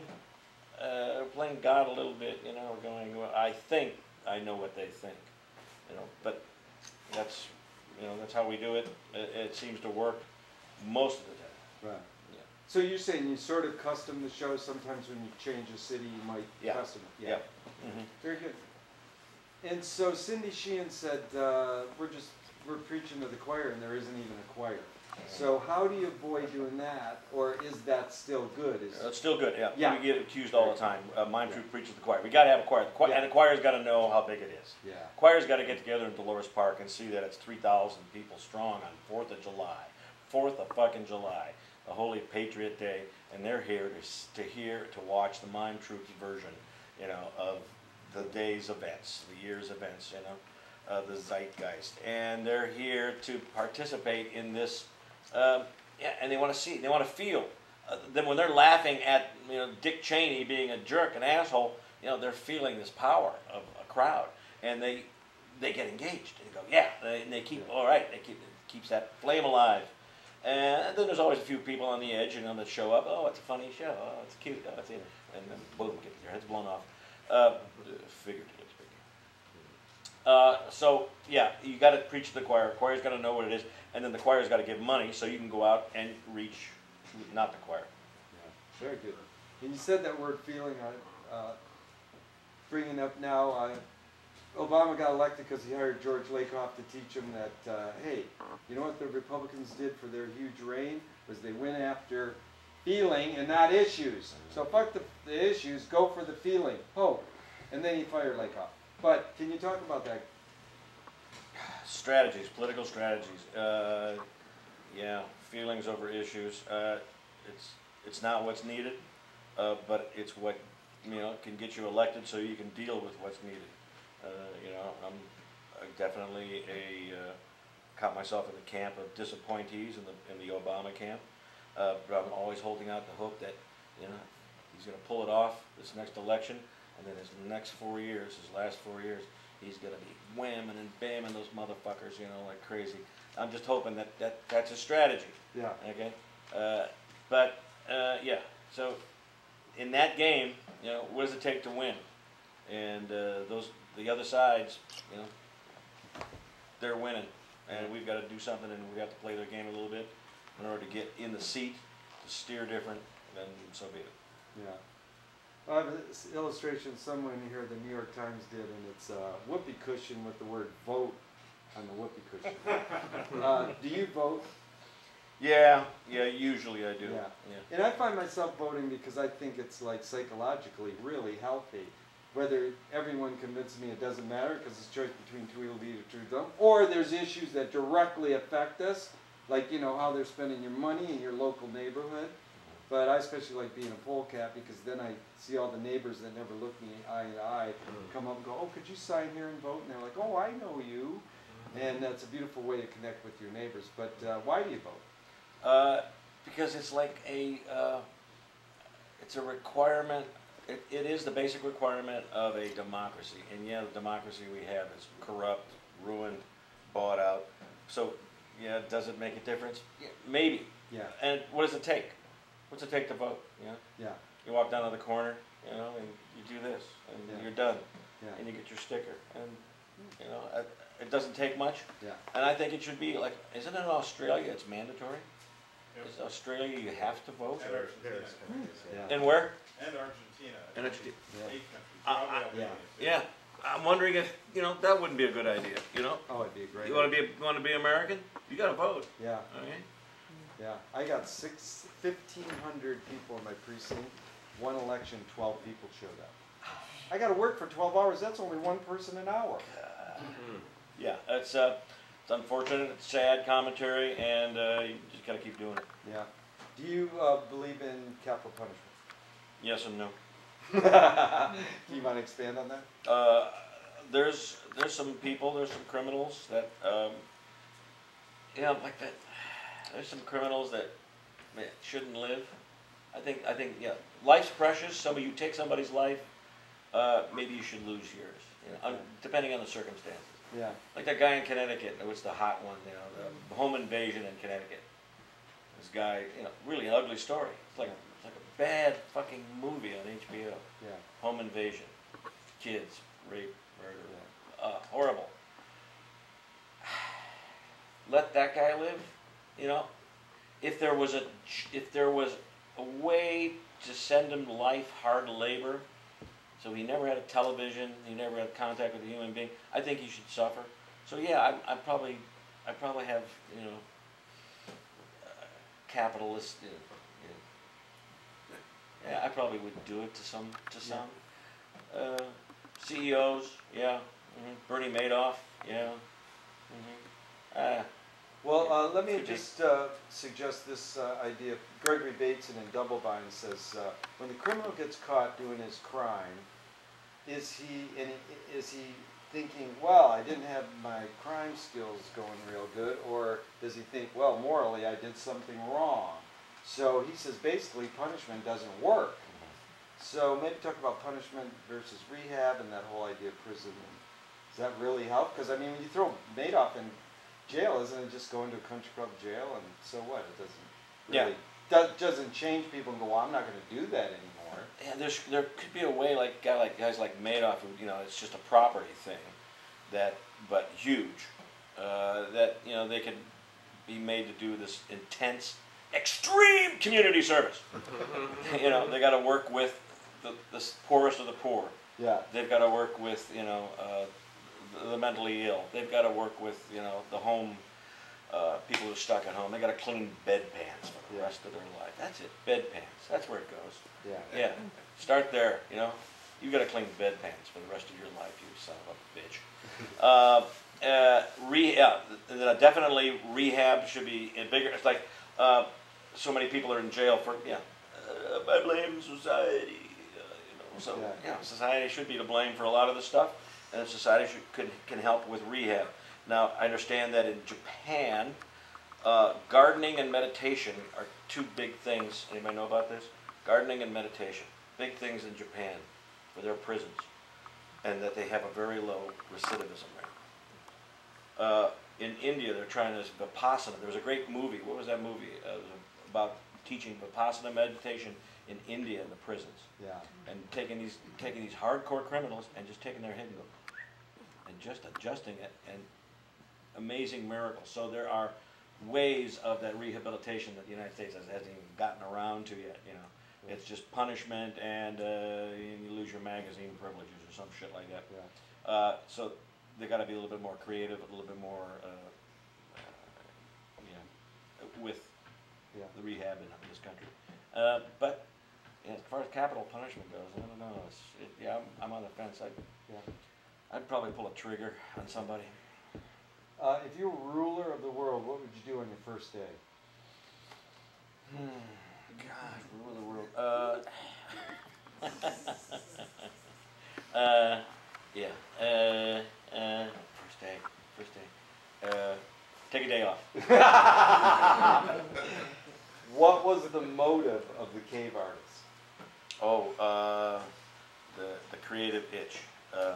uh, playing God a little bit, you know, we're going, well, I think I know what they think, you know, but that's, you know, that's how we do it. It, it seems to work most of the time. Right. Yeah. So you're saying you sort of custom the show, sometimes when you change a city, you might Yeah. custom it? Yeah. Mhm. Very good. And so Cindy Sheehan said, uh, we're just, we're preaching to the choir and there isn't even a choir. So how do you avoid doing that, or is that still good? Is, It's still good, yeah. Yeah. We get accused all the time. Uh, Mime Troupe preaches the choir. We gotta have a choir. The choir Yeah. And the choir's gotta know how big it is. yeah, Choir's gotta get together in Dolores Park and see that it's three thousand people strong on Fourth of July. Fourth of fucking July, the Holy Patriot Day, and they're here to, to hear, to watch the Mime Troupe's version, you know, of the day's events, the year's events, you know, uh, the zeitgeist. And they're here to participate in this, um, yeah, and they wanna see, they wanna feel. Uh, then when they're laughing at, you know, Dick Cheney being a jerk, an asshole, you know, they're feeling this power of a crowd. And they, they get engaged and go, yeah, and they keep, all right, they keep, it keeps that flame alive. And then there's always a few people on the edge, you know, that show up. Oh, it's a funny show. Oh, it's cute. Oh, it's, and then boom, get your heads blown off. Uh, figuratively speaking. Uh, so yeah, you got to preach to the choir. Choir's got to know what it is, and then the choir's got to give money so you can go out and reach, not the choir. yeah, very good. And you said that word feeling, uh, uh, bringing up now, uh, Obama got elected because he hired George Lakoff to teach him that, uh, hey, you know what the Republicans did for their huge reign? Was they went after feeling and not issues. So fuck the, the issues, go for the feeling, hope. And then you he fired Lakoff. But can you talk about that? Strategies, political strategies. Uh, yeah, feelings over issues. Uh, it's it's not what's needed, uh, but it's what you know can get you elected, so you can deal with what's needed. Uh, you know, I'm definitely a uh, caught myself in the camp of disappointees in the in the Obama camp, uh, but I'm always holding out the hope that you know he's going to pull it off this next election, and then his next four years, his last four years, he's going to be whamming and bamming those motherfuckers, you know, like crazy. I'm just hoping that, that that's a strategy. Yeah. Okay. Uh, but uh, yeah, so in that game, you know, what does it take to win? And uh, those the other sides, you know, they're winning, and we've got to do something, and we have got to play their game a little bit in order to get in the seat, to steer different. Then so be it. Yeah. I have an illustration somewhere in here the New York Times did, and it's a whoopee cushion with the word vote on the whoopee cushion. [LAUGHS] uh, do you vote? Yeah, yeah. Usually I do. Yeah. yeah. And I find myself voting because I think it's like psychologically really healthy. Whether everyone convinces me it doesn't matter because it's a choice between two evil or two dumb, or there's issues that directly affect us, like you know how they're spending your money in your local neighborhood. But I especially like being a polecat because then I see all the neighbors that never look me eye to eye come up and go, "Oh, could you sign here and vote?" And they're like, "Oh, I know you," and that's a beautiful way to connect with your neighbors. But uh, why do you vote? Uh, because it's like a, uh, it's a requirement, it, it is the basic requirement of a democracy. And yeah, the democracy we have is corrupt, ruined, bought out. So, yeah, does it make a difference? Yeah, maybe. Yeah. And what does it take? What's it take to vote? You know? Yeah. You walk down to the corner, you know, and you do this, and Yeah. you're done. Yeah. And you get your sticker. And, you know, it, it doesn't take much. Yeah. And I think it should be like, isn't it in Australia it's mandatory? Is Australia you have to vote? And Argentina. Yeah. And where? And Argentina. And Argentina. Eight countries. Uh, Probably uh, Albania. Yeah, I'm wondering if, you know, that wouldn't be a good idea, you know? Oh, it'd be a great. You wanna be, wanna be American? You gotta vote, Yeah, okay? yeah. I got six, fifteen hundred people in my precinct. One election, twelve people showed up. I gotta work for twelve hours, that's only one person an hour. Yeah, it's, uh, it's unfortunate, it's sad commentary, and, uh, you just gotta keep doing it. Yeah. Do you, uh, believe in capital punishment? Yes and no. Do [LAUGHS] you wanna expand on that? Uh, there's, there's some people, there's some criminals that, um, you know, like that, there's some criminals that man, shouldn't live. I think, I think, yeah, life's precious, some of you take somebody's life, uh, maybe you should lose yours, you know, un- depending on the circumstances. Yeah. Like that guy in Connecticut, it was the hot one, you know, the home invasion in Connecticut. This guy, you know, really ugly story. It's like it's like a bad fucking movie on HBO. Yeah. Home invasion, kids, rape, murder, uh, horrible. Let that guy live, you know. If there was a if there was a way to send him to life hard labor, so he never had a television, he never had contact with a human being. I think he should suffer. So yeah, I, I probably I probably have you know uh, capitalist. You know, yeah, I probably would do it to some to some. Uh, CEOs, yeah. hmm Bernie Madoff, yeah. hmm Uh, Well, uh, let me just uh, suggest this uh, idea. Gregory Bateson in Double Bind says, uh, when the criminal gets caught doing his crime, is he he- is he thinking, well, I didn't have my crime skills going real good, or does he think, well, morally I did something wrong? So he says basically punishment doesn't work. So maybe talk about punishment versus rehab and that whole idea of prison. Does that really help? Because I mean, when you throw Madoff in jail, isn't it just going to a country club jail and so what? It doesn't Yeah. really do- doesn't change people and go, well, I'm not going to do that anymore. yeah, there's there could be a way like guy like guys like Madoff, who you know, it's just a property thing, that but huge, uh, that you know they could be made to do this intense, extreme community service. [LAUGHS] you know, they got to work with the, the poorest of the poor. Yeah. They've got to work with you know uh, the, the mentally ill. They've got to work with you know the home uh, people who are stuck at home. They got to clean bedpans for the Yeah. rest of their life. That's it. Bedpans. That's where it goes. Yeah. Yeah. Start there. You know, you got to clean bedpans for the rest of your life. You son of a bitch. [LAUGHS] uh, uh, re- yeah, th- th- definitely rehab should be bigger. It's like uh, so many people are in jail for yeah. Uh, I blame society. Uh, you know, so Yeah. yeah, society should be to blame for a lot of this stuff, and society should, could, can help with rehab. Now, I understand that in Japan, uh, gardening and meditation are two big things. Anybody know about this? Gardening and meditation, big things in Japan for their prisons, and that they have a very low recidivism rate. Uh, in India, they're trying this Vipassana. There was a great movie. What was that movie? Uh, about teaching Vipassana meditation in India in the prisons Yeah. and taking these taking these hardcore criminals and just taking their head and go and just adjusting it and amazing miracles. So there are ways of that rehabilitation that the United States has, hasn't even gotten around to yet. You know, it's just punishment and uh, you lose your magazine privileges or some shit like that. Yeah. Uh, so they got to be a little bit more creative, a little bit more, uh, uh, you know, with Yeah. the rehab in this country. Uh, but as far as capital punishment goes, I don't know. It's, it, yeah, I'm, I'm on the fence. I'd, Yeah. I'd probably pull a trigger on somebody. Uh, if you were ruler of the world, what would you do on your first day? Hmm. God, rule the world. Uh, [LAUGHS] uh, yeah. Uh, uh, first day. First day. Uh, take a day off. [LAUGHS] [LAUGHS] What was the motive of the cave artists? Oh, uh, the the creative itch, uh,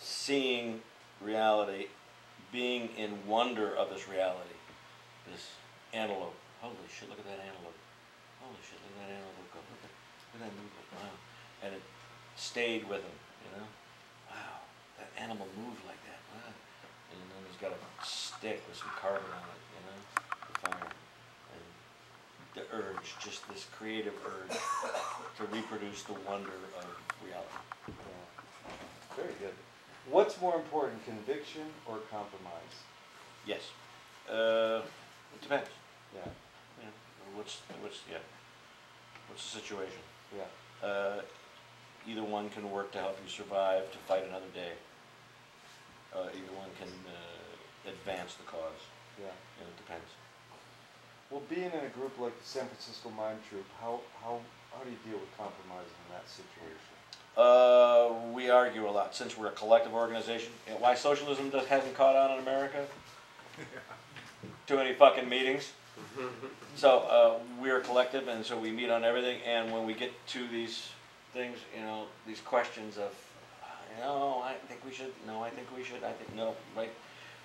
seeing reality, being in wonder of this reality. This antelope. Holy shit! Look at that antelope. Holy shit! Look at that antelope. Go look at look at that movement. Wow! And it stayed with him. You know. Wow! That animal moved like that. Wow! And then he's got a stick with some carbon on it. You know, the fire. And the urge, just this creative urge to reproduce the wonder of reality. Yeah. Very good. What's more important, conviction or compromise? Yes. Uh, it depends. Yeah. Yeah. What's what's yeah. What's the situation? Yeah. Uh, either one can work to help you survive to fight another day. Uh, either one can uh, advance the cause. Yeah. And it depends. Well, being in a group like the San Francisco Mime Troupe, how, how, how do you deal with compromise in that situation? Uh, we argue a lot since we're a collective organization. You know, why socialism does, hasn't caught on in America? [LAUGHS] Too many fucking meetings. [LAUGHS] So uh, we're a collective, and so we meet on everything. And when we get to these things, you know, these questions of, you know, I think we should. No, I think we should. I think no, right?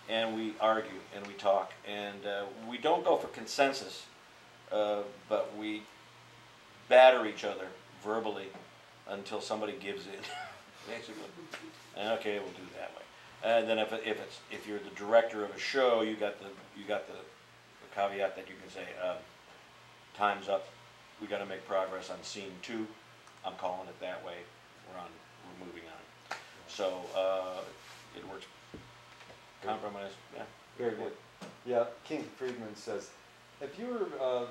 And we argue and we talk, and uh, we don't go for consensus uh, but we batter each other verbally until somebody gives in. [LAUGHS] Basically, and okay, we'll do it that way. And then if, if it's if you're the director of a show, you got the you got the, the caveat that you can say, um, time's up. We got to make progress on scene two. I'm calling it that way. We're on. We're moving on. So uh, it works. Compromise. Yeah. Very good. Yeah, Kinky Friedman says, if you were, uh,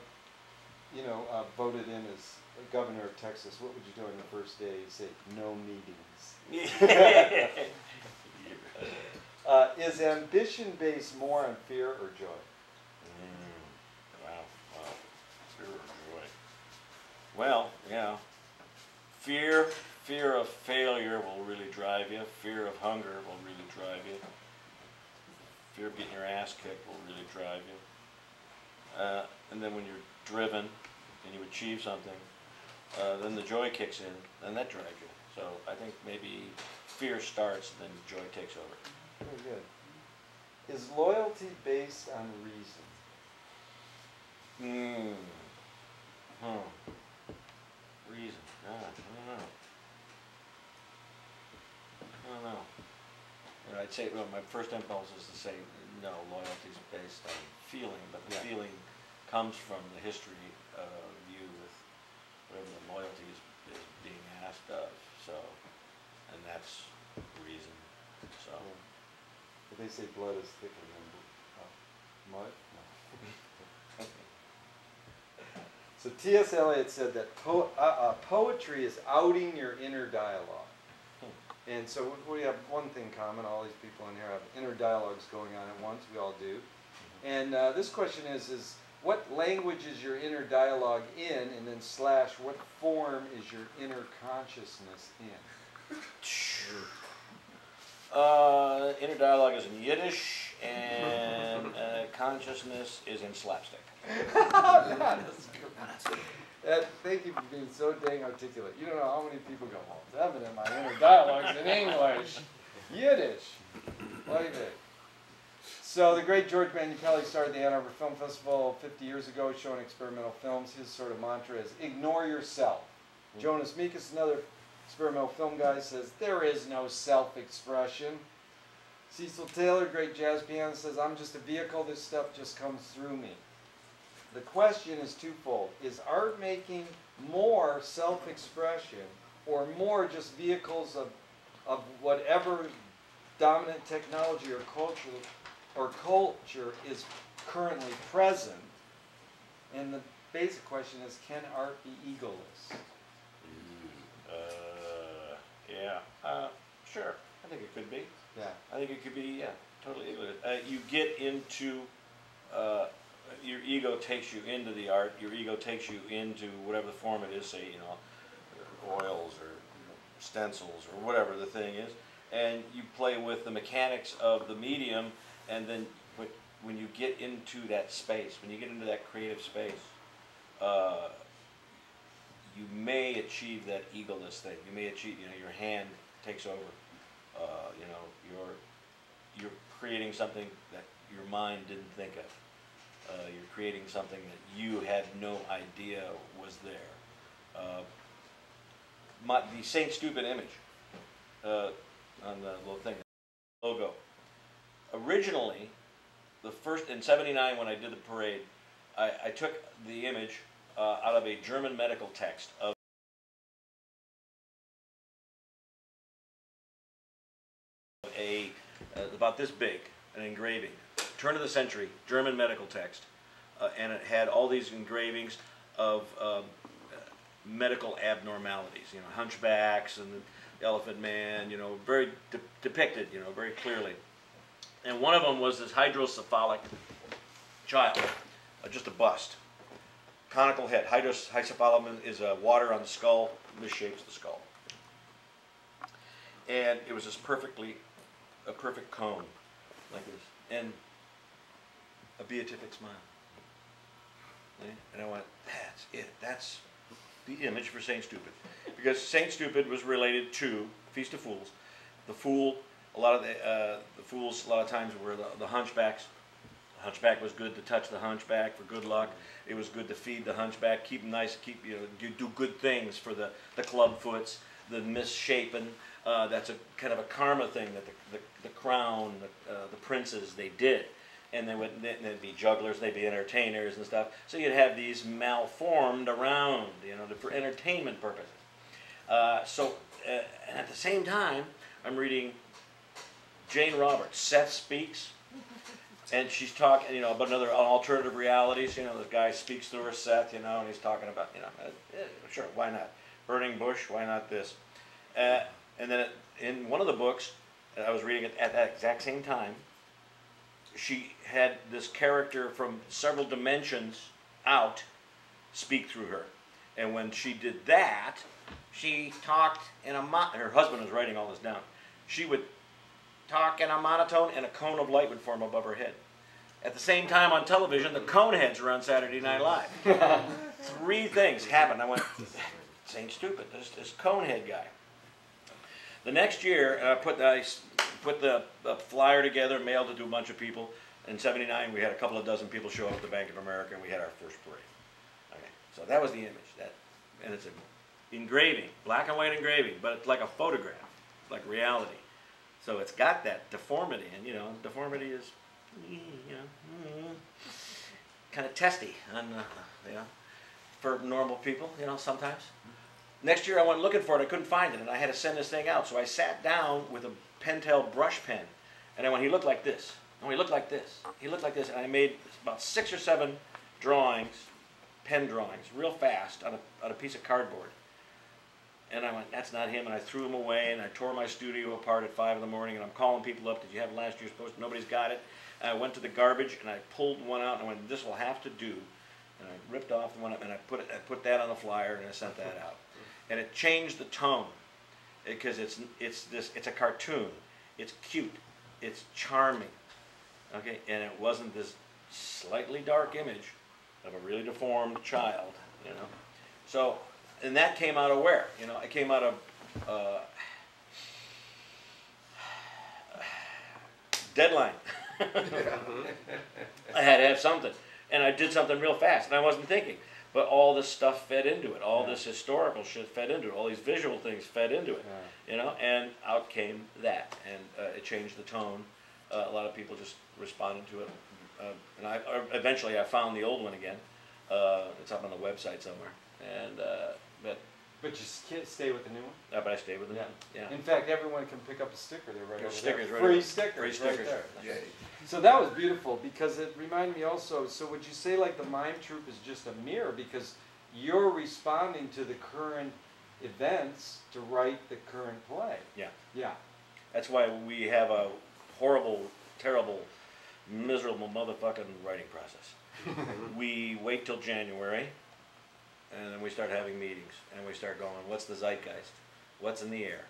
you know, uh, voted in as governor of Texas, what would you do on the first day? He'd say, no meetings. [LAUGHS] [LAUGHS] uh, is ambition based more on fear or joy? Mm, wow, wow. Fear or joy. Well, yeah. Fear, fear of failure will really drive you. Fear of hunger will really drive you. Fear of getting your ass kicked will really drive you. Uh, and then when you're driven and you achieve something, uh, then the joy kicks in, and that drives you. So I think maybe fear starts, then joy takes over. Very good. Is loyalty based on reason? Hmm. Hmm. Reason. God, I don't know. I don't know. Know, I'd say, well, my first impulse is to say, no, loyalty is based on feeling, but the Yeah. feeling comes from the history of you with whatever the loyalty is, is being asked of. So, and that's reason. So, But they say blood is thicker than uh, mud? No. [LAUGHS] so T.S. Eliot said that po- uh, uh, poetry is outing your inner dialogue. And so we have one thing common, all these people in here have inner dialogues going on at once, we all do. And uh, this question is, is what language is your inner dialogue in, and then slash, what form is your inner consciousness in? uh, inner dialogue is in Yiddish, and uh, consciousness is in slapstick. [LAUGHS] That is. That, thank you for being so dang articulate. You don't know how many people go, well, it's evident my inner dialogue's in English. Yiddish. Like it. So the great George Manupelli started the Ann Arbor Film Festival 50 years ago showing experimental films. His sort of mantra is ignore yourself. Mm-hmm. Jonas Mekas, another experimental film guy, says there is no self-expression. Cecil Taylor, great jazz pianist, says I'm just a vehicle. This stuff just comes through me. The question is twofold. Is art making more self-expression or more just vehicles of, of whatever dominant technology or culture or culture is currently present? And the basic question is, can art be egoless? Uh, yeah. Uh, sure. I think it could be. Yeah. I think it could be, yeah, totally ego. Uh, you get into, uh, your ego takes you into the art, your ego takes you into whatever the form it is, say, you know, oils or stencils or whatever the thing is, and you play with the mechanics of the medium, and then when you get into that space, when you get into that creative space, uh, you may achieve that egoless thing. You may achieve, you know, your hand takes over. Uh, you know, you're you're creating something that your mind didn't think of. Uh, you're creating something that you had no idea was there. Uh, my, the Saint Stupid image uh, on the little thing, logo. Originally, the first in '79 when I did the parade, I, I took the image uh, out of a German medical text of a uh, about this big, an engraving, turn of the century German medical text, uh, and it had all these engravings of um, uh, medical abnormalities, you know, hunchbacks and the elephant man, you know, very de- depicted, you know, very clearly. And one of them was this hydrocephalic child, uh, just a bust, conical head. Hydrocephalum is uh, water on the skull, misshapes the skull. And it was this perfectly, a perfect cone, like this, and a beatific smile. And I went, that's it. That's the image for Saint Stupid, because Saint Stupid was related to Feast of Fools. The fool, a lot of the uh, the fools, a lot of times were the, the hunchbacks, Hunchback was good to touch the hunchback for good luck. It was good to feed the hunchback, keep him nice, keep you know, do, do good things for the, the clubfoots, the misshapen. Uh, that's a kind of a karma thing that the, the, the crown, the, uh, the princes, they did. And they would they'd be jugglers, they'd be entertainers and stuff. So you'd have these malformed around, you know, for entertainment purposes. Uh, so, uh, and at the same time, I'm reading Jane Roberts, Seth Speaks, and she's talking, you know, about another alternative realities. You know, the guy speaks through her Seth, you know, and he's talking about, you know, uh, sure, why not? Burning bush, why not this? Uh, and then in one of the books, I was reading it at that exact same time, she had this character from several dimensions out speak through her. And when she did that, she talked in a mo- her husband was writing all this down. She would talk in a monotone and a cone of light would form above her head. At the same time on television, the Coneheads were on Saturday Night Live. [LAUGHS] Three things happened. I went, this ain't stupid. This, this Conehead guy. The next year, I put, I put the, the flyer together, mailed it to a bunch of people. In '79, we had a couple of dozen people show up at the Bank of America, and we had our first parade. Okay, so that was the image. That, and it's an engraving, black and white engraving, but it's like a photograph, like reality. So it's got that deformity, and you know, deformity is, you know, kind of testy on, uh, you know, for normal people, you know, sometimes. Next year I went looking for it, I couldn't find it, and I had to send this thing out. So I sat down with a Pentel brush pen, and I went, he looked like this. And he looked like this. He looked like this, and I made about six or seven drawings, pen drawings, real fast on a, on a piece of cardboard. And I went, that's not him, and I threw them away, and I tore my studio apart at five in the morning, and I'm calling people up, did you have last year's post? Nobody's got it. And I went to the garbage, and I pulled one out, and I went, this will have to do. And I ripped off the one, up, and I put it, I put that on the flyer, and I sent that out. And it changed the tone, because it's, it's this, it's a cartoon. It's cute, it's charming, okay? And it wasn't this slightly dark image of a really deformed child, you know? So, and that came out of where? You know, it came out of uh, [SIGHS] deadline. [LAUGHS] I had to have something, and I did something real fast, and I wasn't thinking. But all this stuff fed into it. All this historical shit fed into it. All these visual things fed into it. You know, and out came that, and uh, it changed the tone. Uh, a lot of people just responded to it, uh, and I uh, eventually I found the old one again. Uh, it's up on the website somewhere, and uh, but But you can't stay with the new one? uh, but I stayed with them. Yeah. Yeah. In fact, everyone can pick up a sticker. They're right over stickers there. right Free over- stickers. free right stickers. there. Yay. So that was beautiful because it reminded me also. So would you say like the mime troupe is just a mirror because you're responding to the current events to write the current play? Yeah. Yeah. That's why we have a horrible, terrible, miserable motherfucking writing process. [LAUGHS] we wait till January, and then we start having meetings, and we start going, what's the zeitgeist? What's in the air?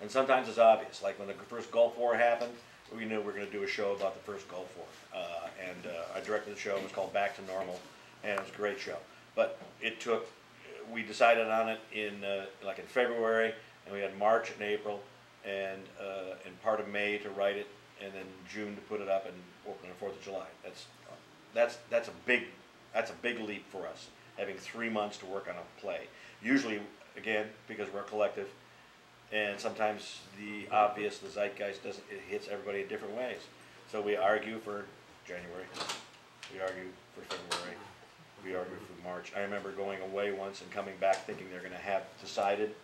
And sometimes it's obvious, like when the first Gulf War happened, we knew we were going to do a show about the first Gulf War. Uh, and uh, I directed the show, it was called Back to Normal, and it was a great show. But it took, we decided on it in, uh, like in February, and we had March and April, and, uh, and part of May to write it, and then June to put it up and open on Fourth of July. That's, that's, that's a big, that's a big leap for us, having three months to work on a play. Usually, again, because we're a collective, and sometimes the obvious, the zeitgeist doesn't, it hits everybody in different ways. So we argue for January, we argue for February, we argue for March. I remember going away once and coming back thinking they're gonna have decided,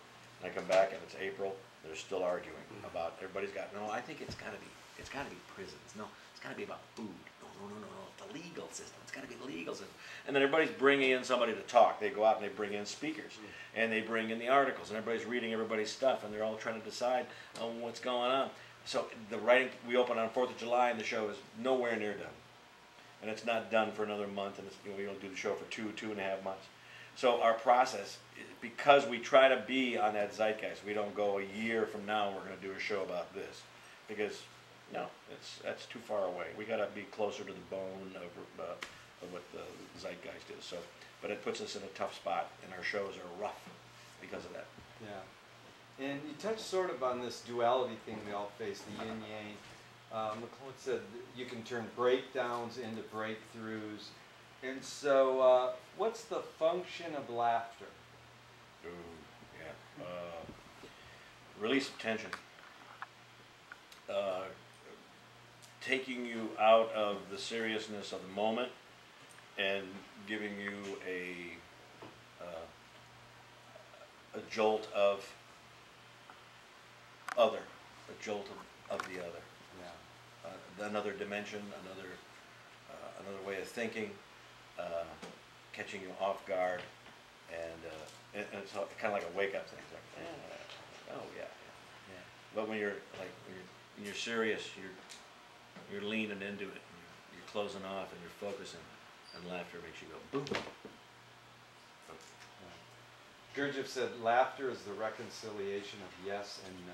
and I come back and it's April, they're still arguing mm-hmm. about, everybody's got, no, I think it's gotta be, it's gotta be prisons, no, it's gotta be about food, no, no, no, no, legal system, it's gotta be the legal system. And then everybody's bringing in somebody to talk, they go out and they bring in speakers, and they bring in the articles, and everybody's reading everybody's stuff, and they're all trying to decide on what's going on. So the writing, we open on Fourth of July, and the show is nowhere near done. And it's not done for another month, and it's, you know, we don't do the show for two, two and a half months. So our process, because we try to be on that zeitgeist, we don't go a year from now, we're gonna do a show about this. Because, no, it's, that's too far away. We gotta be closer to the bone of, uh, of what the zeitgeist is, so. But it puts us in a tough spot, and our shows are rough because of that. Yeah. And you touched sort of on this duality thing we all face, the yin yang. Uh, McLuhan said you can turn breakdowns into breakthroughs. And so, uh, what's the function of laughter? Ooh, yeah. Uh, release of tension. Uh, taking you out of the seriousness of the moment and giving you a uh, a jolt of other, a jolt of, of the other. Yeah. Uh, another dimension, another uh, another way of thinking, uh, catching you off guard, and, uh, and, and it's kind of like a wake up thing. It's like, oh yeah, yeah. But when you're like when you're, when you're serious, you're you're leaning into it. You're, you're closing off and you're focusing, and laughter makes you go boom. Gurdjieff said laughter is the reconciliation of yes and no.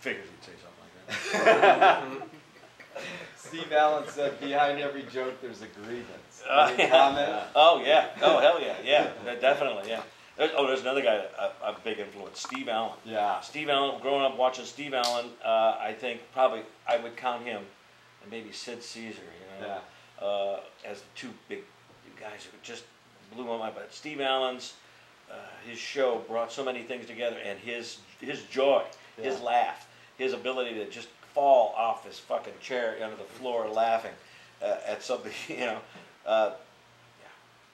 Figured you'd say something like that. [LAUGHS] Steve Allen said, behind every joke, there's a grievance. Uh, yeah. comment? Oh yeah. Oh hell yeah. Yeah. Definitely. Yeah. There's, oh, there's another guy, a, a big influence, Steve Allen. Yeah. Steve Allen. Growing up watching Steve Allen, uh, I think probably I would count him, and maybe Sid Caesar. You know, uh, as the two big guys who just blew my mind. But Steve Allen's, uh, his show brought so many things together, and his his joy, his laugh, his ability to just fall off his fucking chair under the floor laughing uh, at something, [LAUGHS] you know. Uh,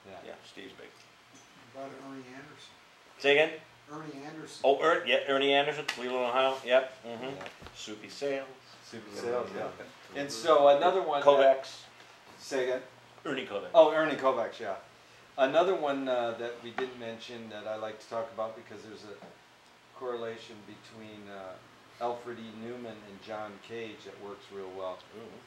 Yeah. yeah, Steve's big. About Ernie Anderson. Say again? Ernie Anderson. Oh, er, yeah, Ernie Anderson, Cleveland, Ohio. Yep. Mm-hmm. Yeah. Soupy Sales. Soupy Sales, yeah. And so another one. that- Kovacs. Say again? Ernie Kovacs. Oh, Ernie Kovacs, yeah. Another one uh, that we didn't mention that I like to talk about because there's a correlation between uh, Alfred E. Neuman and John Cage that works real well.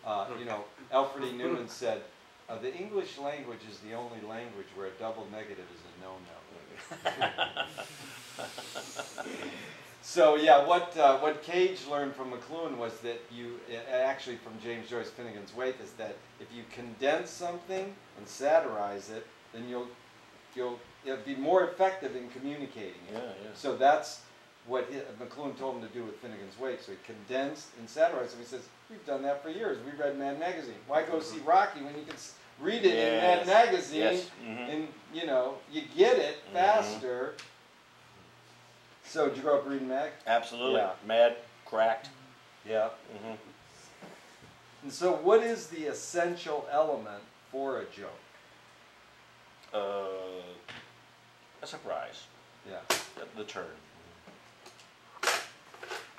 Uh, you know, Alfred E. Neuman said, uh, the English language is the only language where a double negative is a no-no. So yeah, what uh, what Cage learned from McLuhan was that you uh, actually from James Joyce Finnegan's Wake is that if you condense something and satirize it, then you'll you'll it'll be more effective in communicating it. Yeah, yeah. So that's what he, McLuhan told him to do with Finnegan's Wake. So he condensed and satirized. And he says, "We've done that for years. We read Mad Magazine. Why go see Rocky when you can read it in Mad Yes, Magazine yes, mhm. and you know you get it Mhm. faster." So did you grow up reading Mag? Absolutely. Yeah. Mad, cracked. Yeah. Mm-hmm. And so, what is the essential element for a joke? Uh, a surprise. Yeah. The, the turn.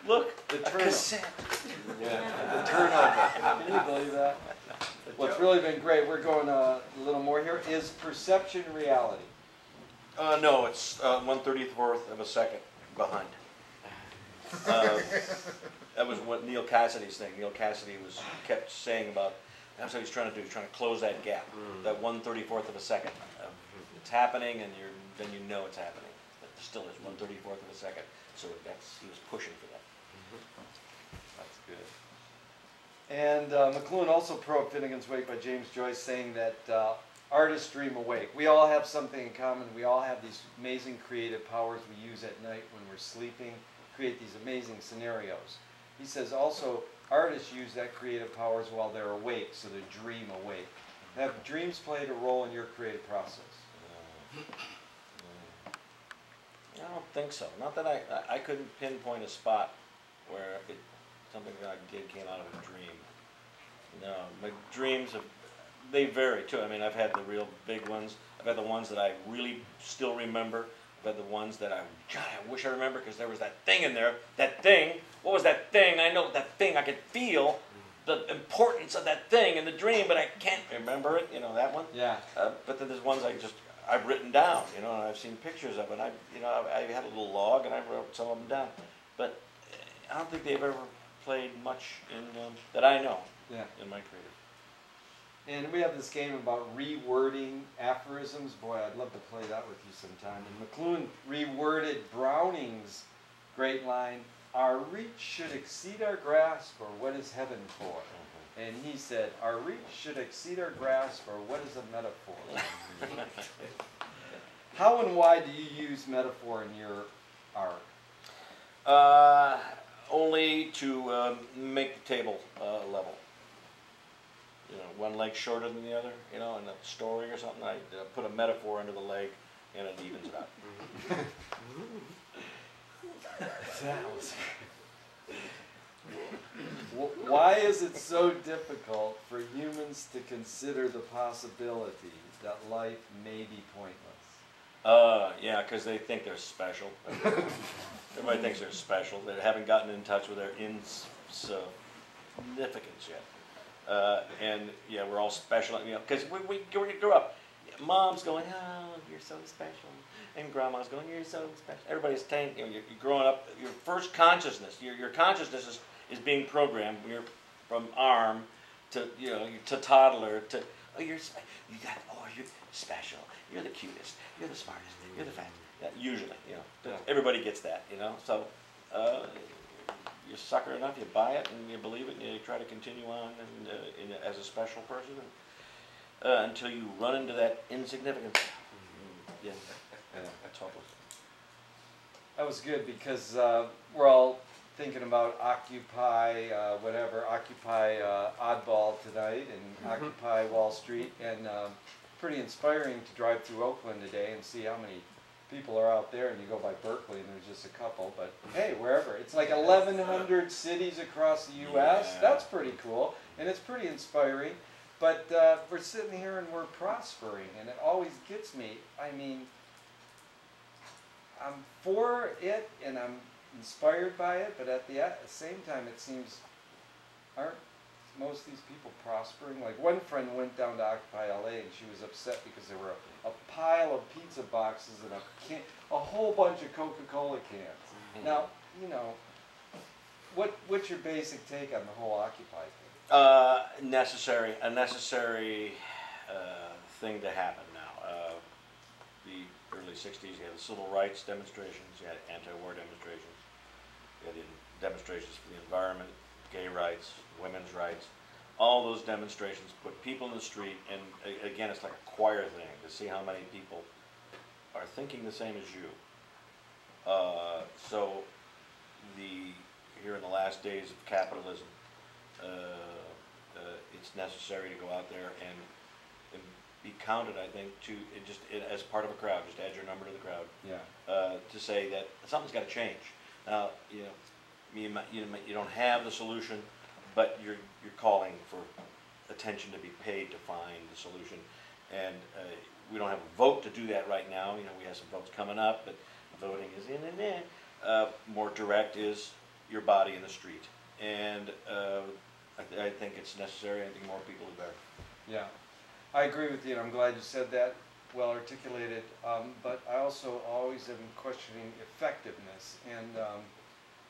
Look, The a turn. cassette. Yeah. The turn of it. Can you believe that? What's really been great, we're going uh, a little more here, is perception reality. Uh, no, it's uh, one thirtieth worth of a second behind. Uh, that was what Neal Cassady's thing. Neal Cassady was kept saying about. That's what he's trying to do. He's trying to close that gap, that one thirty fourth of a second. Uh, it's happening, and you're then you know it's happening. But still, it's one thirty fourth of a second. So that's he was pushing for that. That's good. And uh, McLuhan also probed Finnegan's Wake by James Joyce, saying that uh, artists dream awake. We all have something in common. We all have these amazing creative powers we use at night when we're sleeping, create these amazing scenarios. He says also artists use that creative powers while they're awake, so they dream awake. Have dreams played a role in your creative process? I don't think so. Not that I, I- couldn't pinpoint a spot where it, something that I did came out of a dream. No, my dreams have, they vary too. I mean, I've had the real big ones. I've had the ones that I really still remember. I've had the ones that I, God, I wish I remember because there was that thing in there. That thing. What was that thing? I know that thing. I could feel the importance of that thing in the dream, but I can't remember it. You know that one. Yeah. Uh, but then there's ones I just I've written down, you know, and I've seen pictures of it. I, you know, I, I had a little log and I wrote some of them down. But uh, I don't think they've ever played much in um, that I know Yeah. in my creative. And we have this game about rewording aphorisms. Boy, I'd love to play that with you sometime. And McLuhan reworded Browning's great line, Our reach should exceed our grasp, or what is heaven for? And he said, Our reach should exceed our grasp, or what is a metaphor? [LAUGHS] How and why do you use metaphor in your art? Uh, only to um, make the table uh, level. You know, one leg shorter than the other, you know, in a story or something, I uh, put a metaphor under the leg and it evens it out. That was. Why is it so difficult for humans to consider the possibility that life may be pointless? Uh, yeah, because they think they're special. Everybody thinks they're special. They haven't gotten in touch with their insignificance yet. Uh, and yeah, we're all special. You know, because we, we, we grew up. Mom's going, oh, you're so special, and Grandma's going, you're so special. Everybody's saying, you know, you're, you're growing up. Your first consciousness, your, your consciousness is, is being programmed. You're from arm to you know to toddler to oh you're you got oh you're special. You're the cutest. You're the smartest. You're the fastest. Yeah, usually, you know, everybody gets that. You know, so. Uh, you sucker enough, you buy it and you believe it, and you try to continue on and, uh, in, as a special person and, uh, until you run into that insignificance. Yeah, yeah, that's hopeless. That was good because uh, we're all thinking about Occupy, uh, whatever, Occupy uh, Oddball tonight and Occupy Wall Street. And um, pretty inspiring to drive through Oakland today and see how many people are out there. And you go by Berkeley and there's just a couple. But hey, wherever. It's like 1,100 cities across the U.S. Yeah. That's pretty cool. And it's pretty inspiring. But uh, we're sitting here and we're prospering. And it always gets me. I mean, I'm for it and I'm inspired by it, but at the same time, it seems aren't most of these people prospering? Like one friend went down to Occupy LA and she was upset because there were a, a pile of pizza boxes and a can, a whole bunch of Coca-Cola cans. Now, you know, what what's your basic take on the whole Occupy thing? Uh, necessary, a necessary uh, thing to happen now. Uh, the early 60s, you had the civil rights demonstrations, you had anti-war demonstrations, you had the demonstrations for the environment, gay rights, women's rights. All those demonstrations put people in the street, and again, it's like a choir thing to see how many people are thinking the same as you. Uh, so, the here in the last days of capitalism, uh, uh, it's necessary to go out there and, and be counted, I think, to, it just, it, as part of a crowd, just add your number to the crowd. Yeah. Uh, to say that something's gotta change. Now, you know, you might, you might, you don't have the solution, but you're, you're calling for attention to be paid to find the solution. And, uh, we don't have a vote to do that right now, you know, we have some votes coming up, but voting is in and in. Uh, more direct is your body in the street. And, uh, I, th- I think it's necessary, I think more people are better. Yeah, I agree with you, and I'm glad you said that, well articulated. Um, but I also always am questioning effectiveness, and um,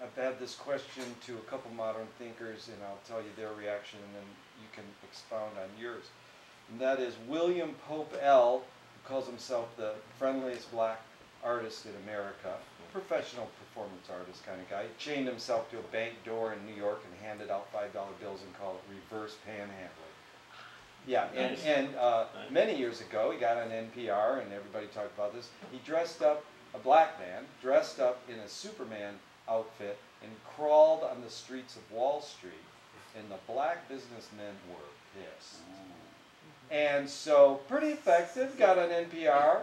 I've had this question to a couple modern thinkers, and I'll tell you their reaction, and then you can expound on yours. And that is William Pope L., who calls himself the friendliest black artist in America, professional performance artist kind of guy. He chained himself to a bank door in New York and handed out $5 bills and called it reverse panhandling. Yeah, and, Nice. and uh, Nice. many years ago, he got on NPR and everybody talked about this. He dressed up, a black man, dressed up in a Superman outfit and crawled on the streets of Wall Street. And the black businessmen were pissed. And so, pretty effective, got on NPR.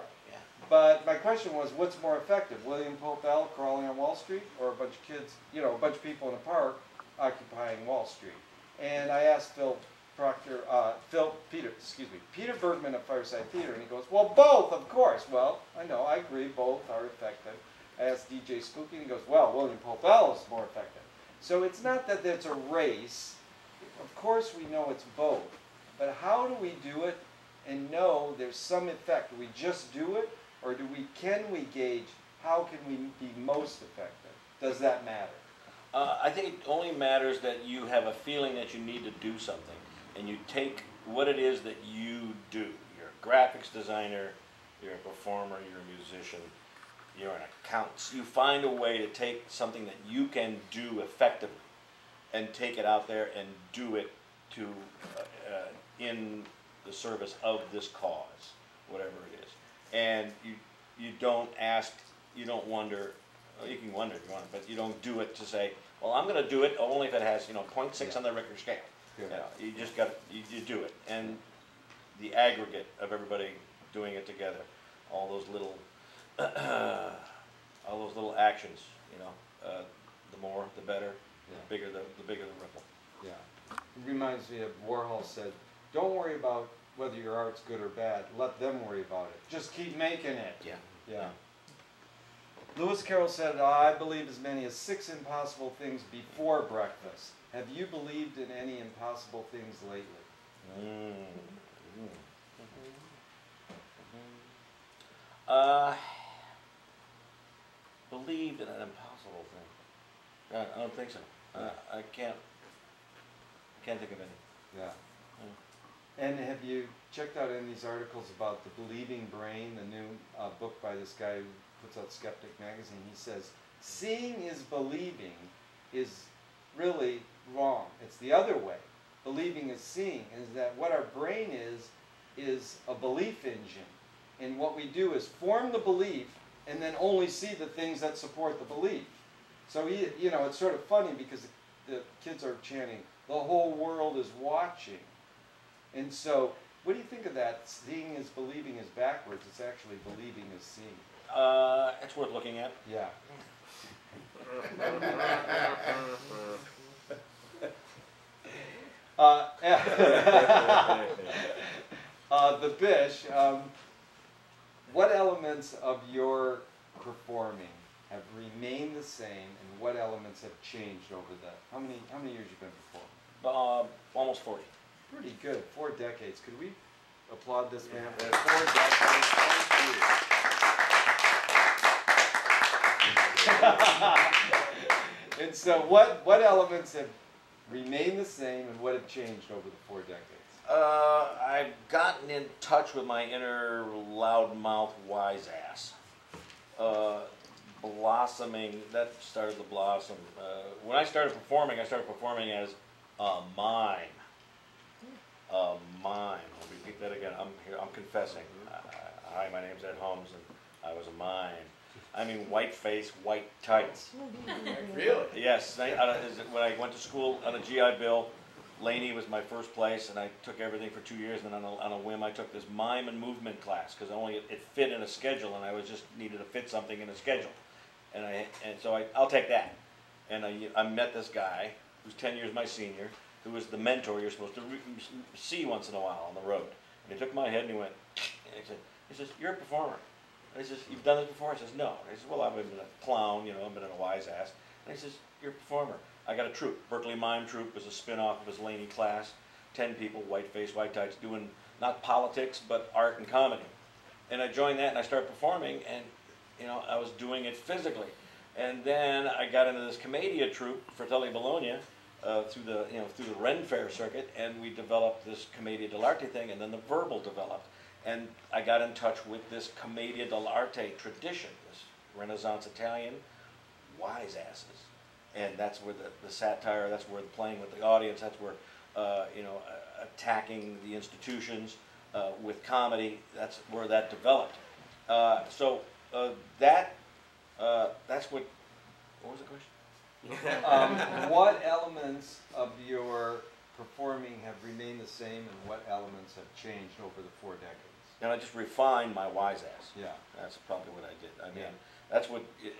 But my question was, what's more effective, William Pope L. crawling on Wall Street, or a bunch of kids, you know, a bunch of people in a park occupying Wall Street? And I asked Phil Proctor, uh, Phil Peter, excuse me, Peter Bergman of Firesign Theatre, and he goes, "Well, both, of course." Well, I know, I agree, both are effective. I asked DJ Spooky, and he goes, "Well, William Pope L. is more effective." So it's not that it's a race. Of course, we know it's both, but how do we do it and know there's some effect? Do we just do it, or do we can we gauge how can we be most effective? Does that matter? Uh, I think it only matters that you have a feeling that you need to do something, and you take what it is that you do. You're a graphics designer, you're a performer, you're a musician, you're an accountant. You find a way to take something that you can do effectively, and take it out there and do it to uh, uh, in the service of this cause, whatever it is. And you you don't ask, you don't wonder. Well, you can wonder if you want, but you don't do it to say, Well, I'm gonna do it only if it has, you know, 0.6 Yeah. on the Richter scale. Yeah. You know, You just got, you, you do it, and the aggregate of everybody doing it together, all those little, [CLEARS THROAT] all those little actions, you know, uh, the more, the better, Yeah. the bigger the, the bigger the ripple. Yeah. It reminds me of Warhol said, don't worry about whether your art's good or bad. Let them worry about it. Just keep making it. Yeah. Yeah. Lewis Carroll said, I believe as many as six impossible things before breakfast. Have you believed in any impossible things lately? Mm. Uh, believed in an impossible thing. I, I don't think so. Uh, I can't. Can't think of any. Yeah. And have you checked out any of these articles about the believing brain, the new uh, book by this guy who puts out Skeptic magazine? He says, seeing is believing is really wrong. It's the other way. Believing is seeing. Is that what our brain is, is a belief engine. And what we do is form the belief and then only see the things that support the belief. So, he, you know, it's sort of funny because the kids are chanting, the whole world is watching. And so, what do you think of that? Seeing is believing is backwards. It's actually believing is seeing. Uh, it's worth looking at. Yeah. [LAUGHS] uh, [LAUGHS] uh, the Bish, um, what elements of your performing have remained the same, and what elements have changed over the how many how many years you've been performing? Uh, almost forty. Pretty good. Four decades. Could we applaud this man for four decades? Thank you. and so, what what elements have remained the same, and what have changed over the four decades? Uh, I've gotten in touch with my inner loudmouth wise ass. Uh, blossoming, that started to blossom. Uh, when I started performing, I started performing as a mime. A mime. I'll repeat that again. I'm here. I'm confessing. Uh, hi, my name's Ed Holmes, and I was a mime. I mean, white face, white tights. Really? Yes. I, I, is it- when I went to school on a GI Bill, Laney was my first place, and I took everything for two years. And then on a, on a whim, I took this mime and movement class because only it, it fit in a schedule, and I was just needed to fit something in a schedule. And I and so I, I'll take that. And I, I met this guy who's ten years my senior, who was the mentor you're supposed to see once in a while on the road. And he took my head and he went, [SNIFFS] and he said, he says, you're a performer. And he says, you've done this before? I says, no. And he says, well, I've been a clown, you know, I've been a wise ass. And he says, you're a performer. I got a troupe. Berkeley Mime Troupe was a spin-off of his Laney class. Ten people, white face, white tights, doing not politics, but art and comedy. And I joined that and I started performing and, you know, I was doing it physically. And then I got into this Commedia troupe, Fratelli Bologna, uh, through the, you know, through the Ren Fair circuit, and we developed this Commedia dell'arte thing, and then the verbal developed. And I got in touch with this Commedia dell'arte tradition, this Renaissance Italian wise asses. And that's where the, the satire, that's where the playing with the audience, that's where, uh, you know, attacking the institutions uh, with comedy, that's where that developed. Uh, so uh, that, uh, that's what, what was the question? [LAUGHS] um, what elements of your performing have remained the same, and what elements have changed over the four decades? And I just refined my wise ass. Yeah. That's probably what I did. I mean, Yeah. that's what i i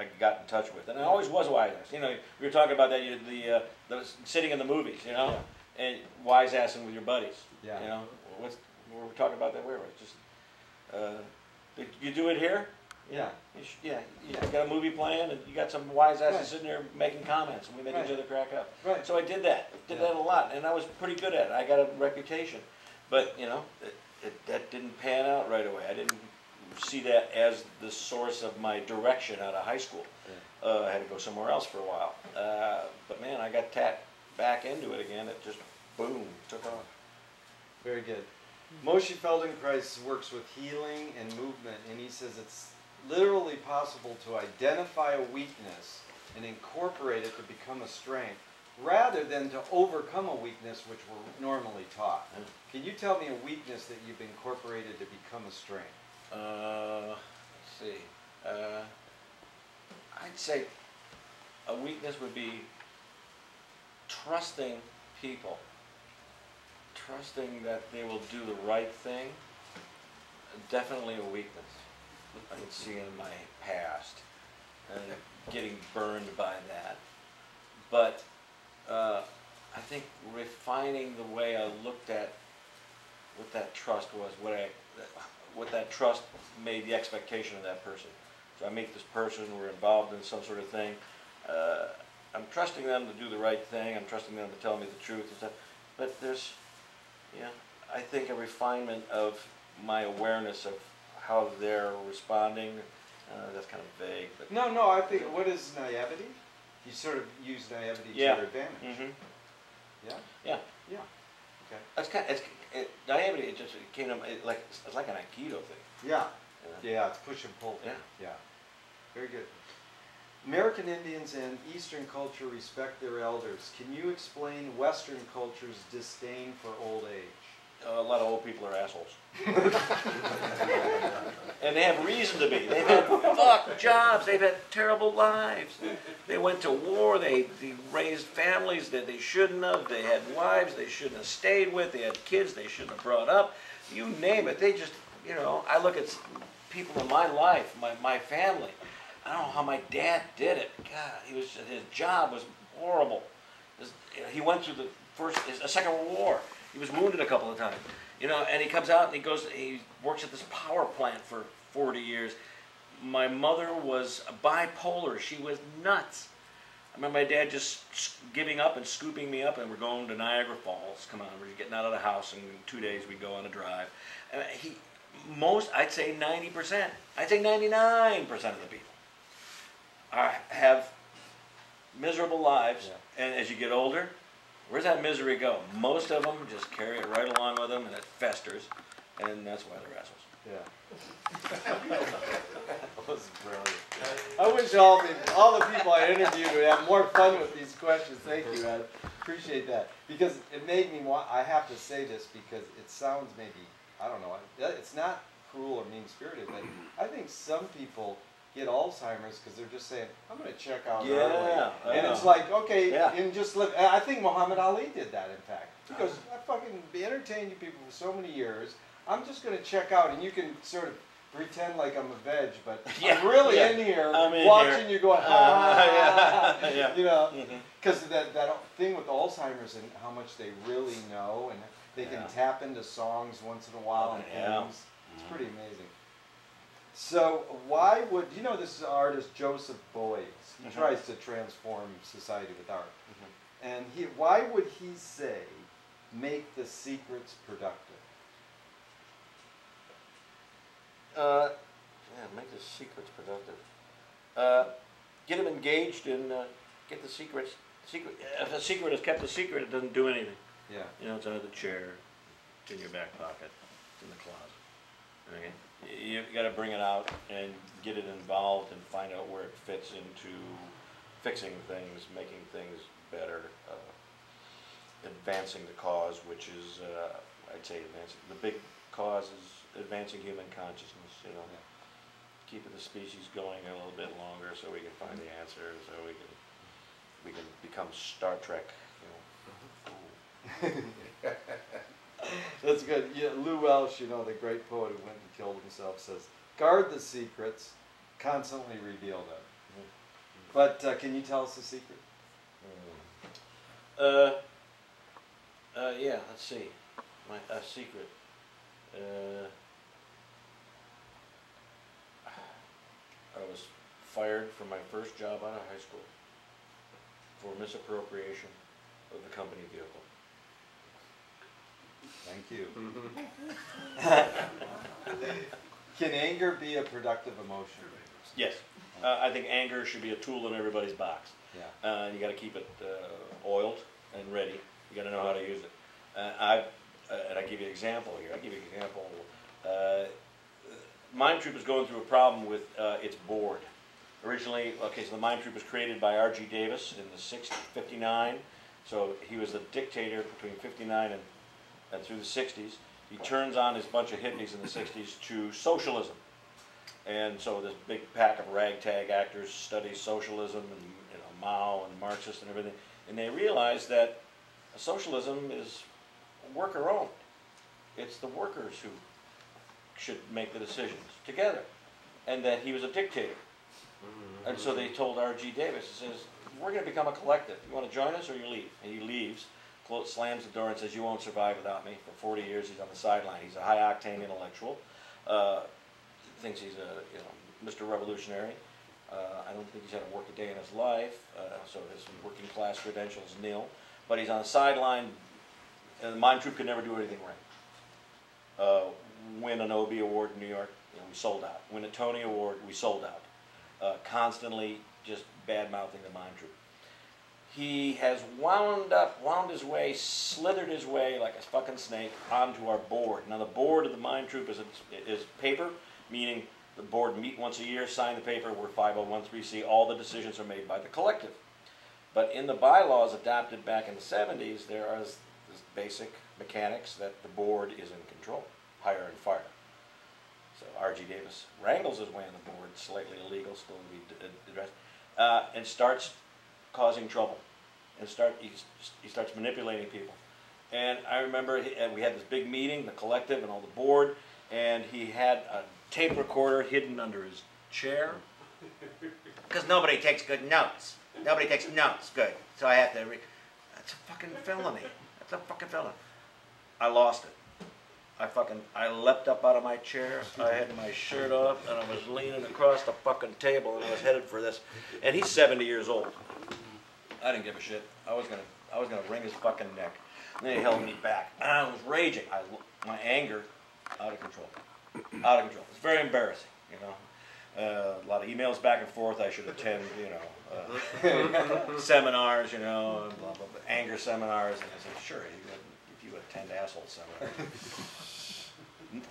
I got in touch with, and I always was wise ass. You know, we were talking about that. You, the, uh, the sitting in the movies, you know, and wise assing with your buddies. Yeah. You know, what's we were talking about that. Where was just uh, you do it here? Yeah. You sh- yeah. You got a movie playing, and you got some wise asses Right. sitting there making comments, and we make Right. each other crack up. Right. So I did that. Did Yeah. that a lot, and I was pretty good at it. I got a reputation, but you know, it, it, that didn't pan out right away. I didn't see that as the source of my direction out of high school. Uh, I had to go somewhere else for a while. Uh, but man, I got tapped back into it again. It just boom took off. Very good. Moshe Feldenkrais works with healing and movement, and he says it's literally possible to identify a weakness and incorporate it to become a strength, rather than to overcome a weakness which we're normally taught. Can you tell me a weakness that you've incorporated to become a strength? Uh, let's see. Uh, I'd say a weakness would be trusting people. Trusting that they will do the right thing. Definitely a weakness. I can see in my past and getting burned by that. But uh, I think refining the way I looked at what that trust was, what I, what that trust made the expectation of that person. So I meet this person, we're involved in some sort of thing. Uh, I'm trusting them to do the right thing. I'm trusting them to tell me the truth and stuff. But there's, yeah, I think a refinement of my awareness of how they're responding. Uh, that's kind of vague, but No, no, I think, what is naivety? You sort of use naivety to your advantage. hmm Yeah? Yeah. Yeah. Okay. Kind. It's it, naivety. It just it came to it like it's like an aikido thing. Yeah. know? Yeah, it's push and pull. Yeah. Yeah. Very good. American Indians and Eastern culture respect their elders. Can you explain Western culture's disdain for old age? Uh, a lot of old people are assholes. [LAUGHS] and they have reason to be. They've had fuck jobs. They've had terrible lives. They went to war. They, they raised families that they shouldn't have. They had wives they shouldn't have stayed with. They had kids they shouldn't have brought up. You name it. They just, you know, I look at people in my life, my, my family. I don't know how my dad did it. God, he was his job was horrible. He went through the first, a second World war. He was wounded a couple of times. You know, and he comes out and he goes, he works at this power plant for 40 years. My mother was bipolar. She was nuts. I remember my dad just giving up and scooping me up, and we're going to Niagara Falls. Come on, we're getting out of the house, and in two days we go on a drive. And he, most, I'd say 90%, I'd say 99% of the people are, have miserable lives, and as you get older, where's that misery go? Most of them just carry it right along with them, and it festers, and that's why they're assholes. Yeah. [LAUGHS] that was brilliant. I wish all the all the people I interviewed would have more fun with these questions. Thank you, Ed. Appreciate that because it made me want. I have to say this because it sounds maybe I don't know. It's not cruel or mean spirited, but I think some people get Alzheimer's because they're just saying, "I'm going to check out Yeah, early," and it's like, okay, Yeah. and just live. I think Muhammad Ali did that. In fact, he goes, "I fucking entertained you people for so many years. I'm just going to check out, and you can sort of." Pretend like I'm a veg, but [LAUGHS] Yeah, I'm really yeah. in here I'm in watching here. you going, Uh, [LAUGHS] ah, yeah, yeah. you know, because that that thing with Alzheimer's and how much they really know, and they can tap into songs once in a while and Yeah. hymns. It's pretty amazing. So why would you know this artist Joseph Beuys? He Mhm. tries to transform society with art, Mm-hmm. and he why would he say make the secrets productive? Uh, yeah, make the secrets productive. Uh, get them engaged and uh, get the secrets. Secret. If a secret is kept a secret, it doesn't do anything. Yeah. You know, it's under the chair, it's in your back pocket, it's in the closet. Okay. You, you got to bring it out and get it involved and find out where it fits into fixing things, making things better, uh, advancing the cause, which is, uh, I'd say, advancing. The big cause is advancing human consciousness. You know, keeping the species going a little bit longer so we can find the answers, so we can we can become Star Trek. You know. [LAUGHS] [LAUGHS] That's good. Yeah, Lew Welch, you know, the great poet who went and killed himself, says, "Guard the secrets, constantly reveal them." But uh, can you tell us a secret? Uh, uh, yeah, let's see. My a secret. Uh, I was fired from my first job out of high school for misappropriation of the company vehicle. Thank you. [LAUGHS] Can anger be a productive emotion? Yes, uh, I think anger should be a tool in everybody's box. Yeah. Uh, and you got to keep it uh, oiled and ready. You got to know how to use it. Uh, I've, uh, and I give you an example here. I give you an example. Uh, Mime Troupe is going through a problem with uh, its board. Originally, okay, so the Mime Troupe was created by R.G. Davis in the 60s, 59. So he was the dictator between 59 and, and through the 60s. He turns on his bunch of hippies in the 60s to socialism. And so this big pack of ragtag actors studies socialism and you know Mao and Marxist and everything, and they realize that socialism is worker owned. It's the workers who should make the decisions together, and that he was a dictator. Mm-hmm. And so they told R.G. Davis, he says, we're going to become a collective. You want to join us or you leave? And he leaves, slams the door and says, you won't survive without me. For 40 years he's on the sideline. He's a high-octane intellectual. Uh, thinks he's a, you know, Mr. Revolutionary. Uh, I don't think he's had to work a day in his life, uh, so his working class credentials nil. But he's on the sideline, and the Mime Troupe could never do anything right. Uh, win an Obie Award in New York, you know, we sold out. Win a Tony Award, we sold out. Uh, constantly just bad mouthing the Mime Troupe. He has wound up, wound his way, slithered his way like a fucking snake onto our board. Now the board of the Mime Troupe is, is paper, meaning the board meet once a year, sign the paper, we're 5013C, all the decisions are made by the collective. But in the bylaws adopted back in the 70s, there are this basic mechanics that the board is in control, hire and fire. So R.G. Davis wrangles his way on the board, slightly illegal, still to be addressed, uh, and starts causing trouble, and start he, he starts manipulating people. And I remember he, and we had this big meeting, the collective and all the board, and he had a tape recorder hidden under his chair. Because nobody takes good notes. Nobody takes notes good. So I have to re- That's a fucking felony. That's a fucking felony. I lost it. I fucking, I leapt up out of my chair, I had my shirt off, and I was leaning across the fucking table, and I was headed for this. And he's seventy years old. I didn't give a shit. I was gonna, I was gonna wring his fucking neck. And then he held me back. And I was raging. I, my anger, out of control. Out of control. It's very embarrassing, you know. Uh, a lot of emails back and forth. I should attend, you know, uh, [LAUGHS] seminars, you know, and blah, blah, blah, anger seminars. And I said, sure, you if you attend asshole seminars.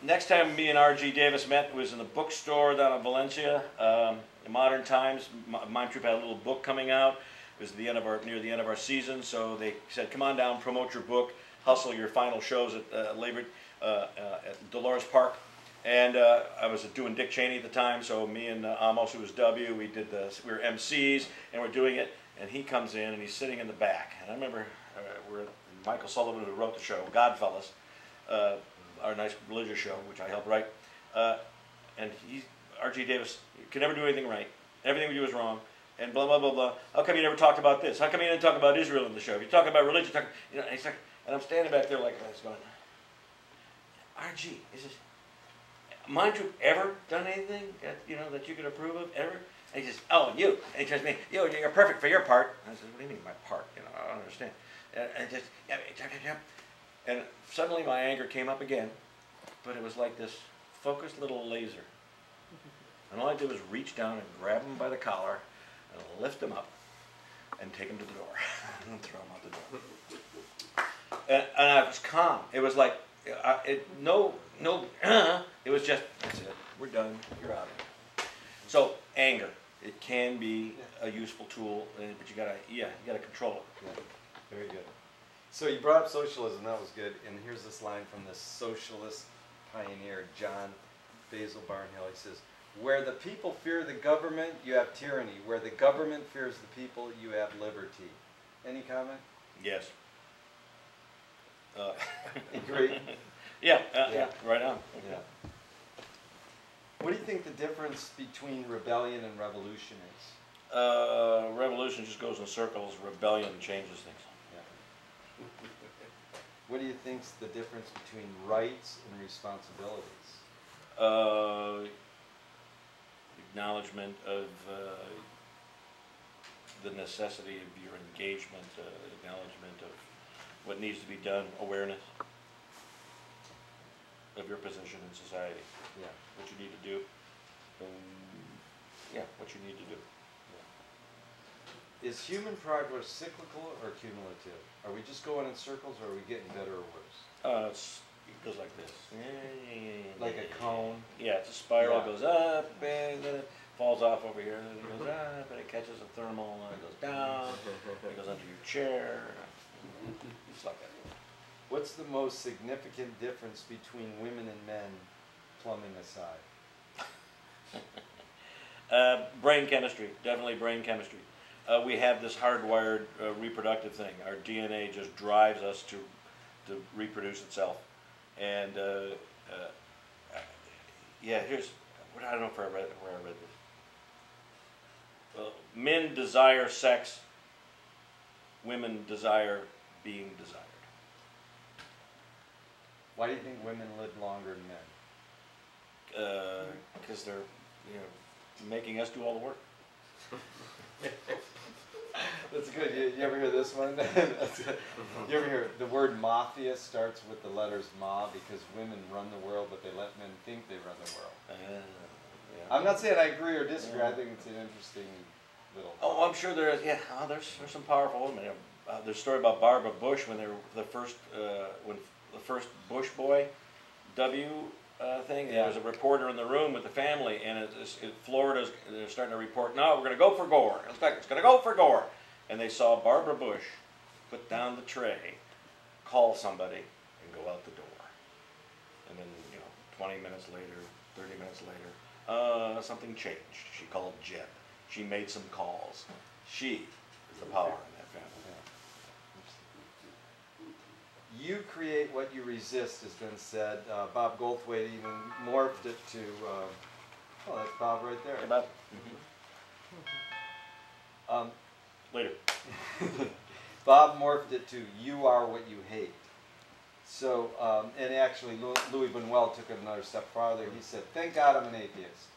Next time me and R.G. Davis met was in the bookstore down in Valencia. Um, in modern times, M- Troop had a little book coming out. It was the end of our near the end of our season, so they said, "Come on down, promote your book, hustle your final shows at uh, Labor uh, uh, at Dolores Park." And uh, I was doing Dick Cheney at the time, so me and Amos, who was W, we did the we were MCs and we're doing it. And he comes in and he's sitting in the back. And I remember we're Michael Sullivan, who wrote the show, Godfellas, uh, our nice religious show, which I helped write. Uh, and he, R.G. Davis, could never do anything right. Everything we do is wrong. And blah blah blah blah. How come you never talked about this? How come you didn't talk about Israel in the show? If you talk about religion, talk, you know. Like, and I'm standing back there like this, going, R.G. Is this? Mind you, ever done anything that you know that you could approve of ever? And he says, "Oh, you." And he says to me, "You, you're perfect for your part." And I said, "What do you mean my part? You know, I don't understand." And, just and suddenly my anger came up again, but it was like this focused little laser. And all I did was reach down and grab him by the collar, and lift him up, and take him to the door, [LAUGHS] and throw him out the door. [LAUGHS] And, and I was calm. It was like, I, it, no, no, it was just, that's it, we're done, you're out. of here. So anger, it can be a useful tool, uh, but you gotta, yeah, you gotta control it. Very good. So you brought up socialism, that was good. And here's this line from the socialist pioneer, John Basil Barnhill. He says, Where the people fear the government, you have tyranny. Where the government fears the people, you have liberty. Any comment? Yes. Uh, [LAUGHS] Agree? Yeah, uh, yeah, right on. Yeah. What do you think the difference between rebellion and revolution is? Uh, revolution just goes in circles. Rebellion changes things. Yeah. What do you think's the difference between rights and responsibilities? Uh, acknowledgement of uh, the necessity of your engagement, uh, acknowledgement of what needs to be done, awareness of your position in society. Yeah. What you need to do. Um, yeah, what you need to do. Is human progress cyclical or cumulative? Are we just going in circles or are we getting better or worse? Uh, it goes like this. Like a cone? Yeah, it's a spiral. Yeah. It goes up and then it falls off over here. And then it goes up and it catches a thermal and it goes down. it goes under your chair. It's like that. What's the most significant difference between women and men, plumbing aside? [LAUGHS] Uh, brain chemistry, definitely brain chemistry. uh, we have this hardwired uh, reproductive thing. Our DNA just drives us to to reproduce itself. And uh, uh, yeah, here's what I don't know if I read where I read this. Well, men desire sex. Women desire being desired. Why do you think women live longer than men? Because they're you know making us do all the work. [LAUGHS] That's good. You, you ever hear this one? [LAUGHS] You ever hear the word mafia starts with the letters ma because women run the world, but they let men think they run the world. yeah. I'm not saying I agree or disagree. I think it's an interesting little. Oh, I'm sure there is. Yeah, oh, there's there's some powerful women. Uh, there's a story about Barbara Bush when they were the first uh, when the first Bush boy W uh, thing. There was a reporter in the room with the family, and it, it's- it, Florida's they're starting to report. No, we're going to go for Gore. It's like it's going to go for Gore. And they saw Barbara Bush put down the tray, call somebody, and go out the door. And then you know, 20 minutes later, 30 minutes later, uh, something changed. She called Jeb. She made some calls. She is the power in that family. You create what you resist, has been said. Uh, Bob Goldthwait even morphed it to. Uh, oh, that's Bob right there. Bob. Um, Later. [LAUGHS] Bob morphed it to "You are what you hate." So, um, and actually, Louis Buñuel took it another step farther. He said, "Thank God I'm an atheist."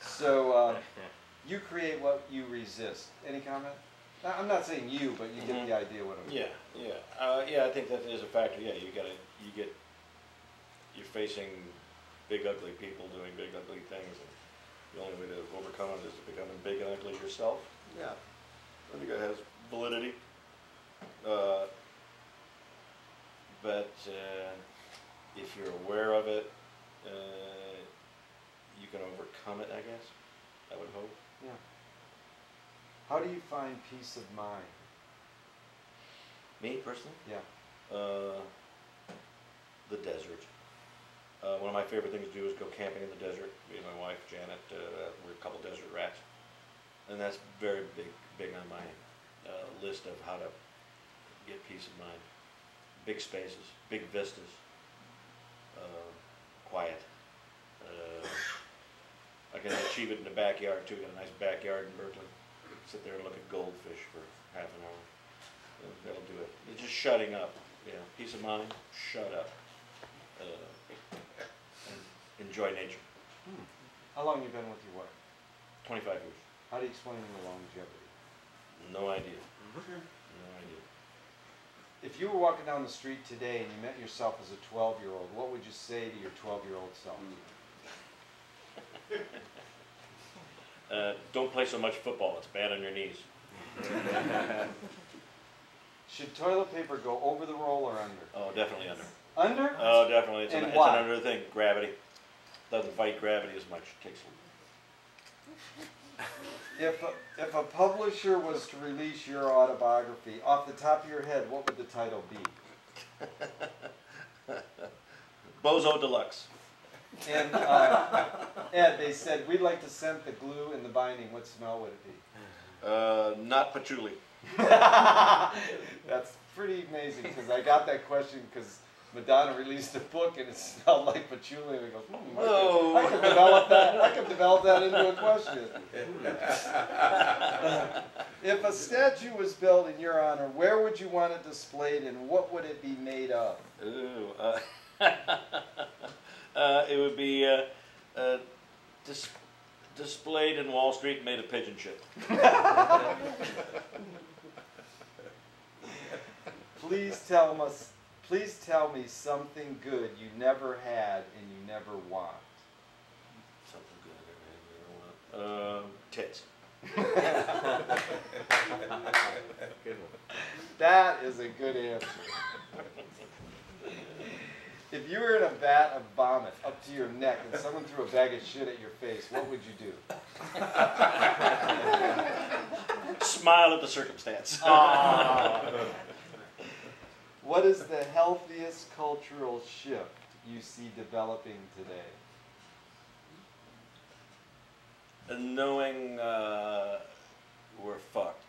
So, uh, [LAUGHS] you create what you resist. Any comment? Now, I'm not saying you, but you get the idea what I'm. Yeah, yeah, uh, yeah. I think that is a factor. Yeah, you gotta, you get, you're facing big ugly people doing big ugly things, and the only way to overcome it is to become big and ugly yourself. Yeah, I think that has validity. Uh, but uh, if you're aware of it, uh, you can overcome it. I guess. I would hope. Yeah. How do you find peace of mind? Me personally? Yeah. Uh, the desert. Uh, one of my favorite things to do is go camping in the desert. Me and my wife Janet, uh, we're a couple desert rats, and that's very big, big on my uh, list of how to get peace of mind. Big spaces, big vistas, uh, quiet. Uh, I can achieve it in the backyard too. Got a nice backyard in Berkeley. Sit there and look at goldfish for half an hour. That'll do it. It's just shutting up. Know, peace of mind. Shut up. Uh, and enjoy nature. How long you been with your wife? Twenty-five years. How do you explain the longevity? No idea. No idea. If you were walking down the street today and you met yourself as a 12-year-old, what would you say to your 12-year-old self? [LAUGHS] Uh, don't play so much football. It's bad on your knees. [LAUGHS] Should toilet paper go over the roll or under? Oh, definitely under. Under? Oh, definitely. It's, an, And it's why? an under thing. Gravity. Doesn't fight gravity as much. Takes. [LAUGHS] If a, if a publisher was to release your autobiography, off the top of your head, what would the title be? [LAUGHS] Bozo Deluxe. And uh, Ed, they said we'd like to scent the glue in the binding. What smell would it be? Uh, not patchouli. [LAUGHS] That's pretty amazing because I got that question because Madonna released a book and it smelled like patchouli. And I go, hmm, I, Oh. could, I could develop that. I could develop that into a question. [LAUGHS] if a statue was built in your honor, where would you want it displayed and what would it be made of? Ooh, uh, [LAUGHS] uh, it would be uh, uh, dis- displayed in Wall Street made of pigeon shit. [LAUGHS] Please tell us. Please tell me something good you never had and you never want. Something good. I never had, never want. Um, tits. [LAUGHS] good one. That is a good answer. If you were in a vat of vomit up to your neck and someone threw a bag of shit at your face, what would you do? Smile at the circumstance. [LAUGHS] What is the healthiest cultural shift you see developing today? and knowing uh, we're fucked.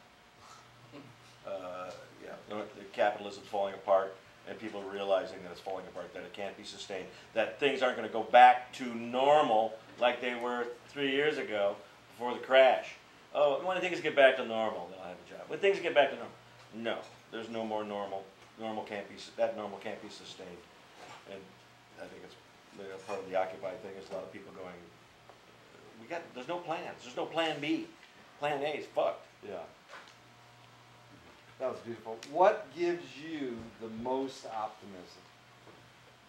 [LAUGHS] Uh, yeah, the capitalism's falling apart, and people are realizing that it's falling apart, that it can't be sustained, that things aren't going to go back to normal like they were three years ago before the crash. Oh, when things get back to normal, then I'll have a job. When things get back to normal, no, there's no more normal. Normal can't be that normal can't be sustained, and I think it's you know, part of the Occupy thing is a lot of people going. We got there's no plans. There's no plan B. Plan A is fucked. Yeah. That was beautiful. What gives you the most optimism?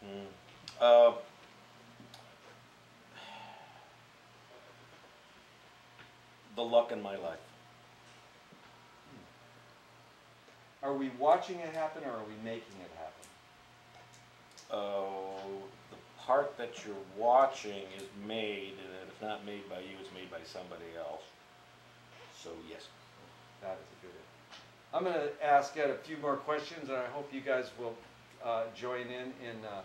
Mm. Uh, the luck in my life. Are we watching it happen or are we making it happen? Oh, the part that you're watching is made, and if it's not made by you, it's made by somebody else. So yes. That is a good one. I'm going to ask Ed a few more questions, and I hope you guys will uh, join in, and uh,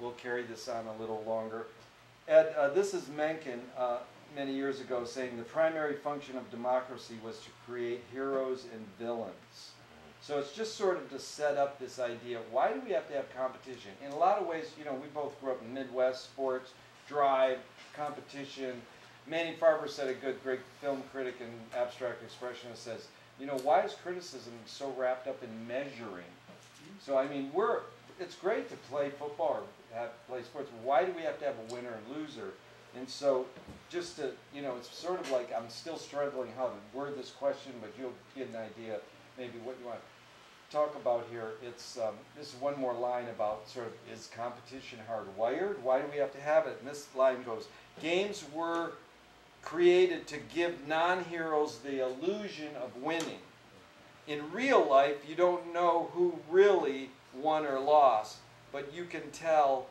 we'll carry this on a little longer. Ed, uh, this is Mencken uh, many years ago saying the primary function of democracy was to create heroes and villains. So it's just sort of to set up this idea, why do we have to have competition? In a lot of ways, you know, we both grew up in Midwest, sports, drive, competition. Manny Farber said a good, great film critic and abstract expressionist says, you know, why is criticism so wrapped up in measuring? So I mean, we're, it's great to play football or have, play sports, why do we have to have a winner and loser? And so just to, you know, it's sort of like I'm still struggling how to word this question, but you'll get an idea maybe what you want to talk about here. It's um, this is one more line about sort of is competition hardwired? Why do we have to have it? And this line goes: Games were created to give non-heroes the illusion of winning. In real life, you don't know who really won or lost, but you can tell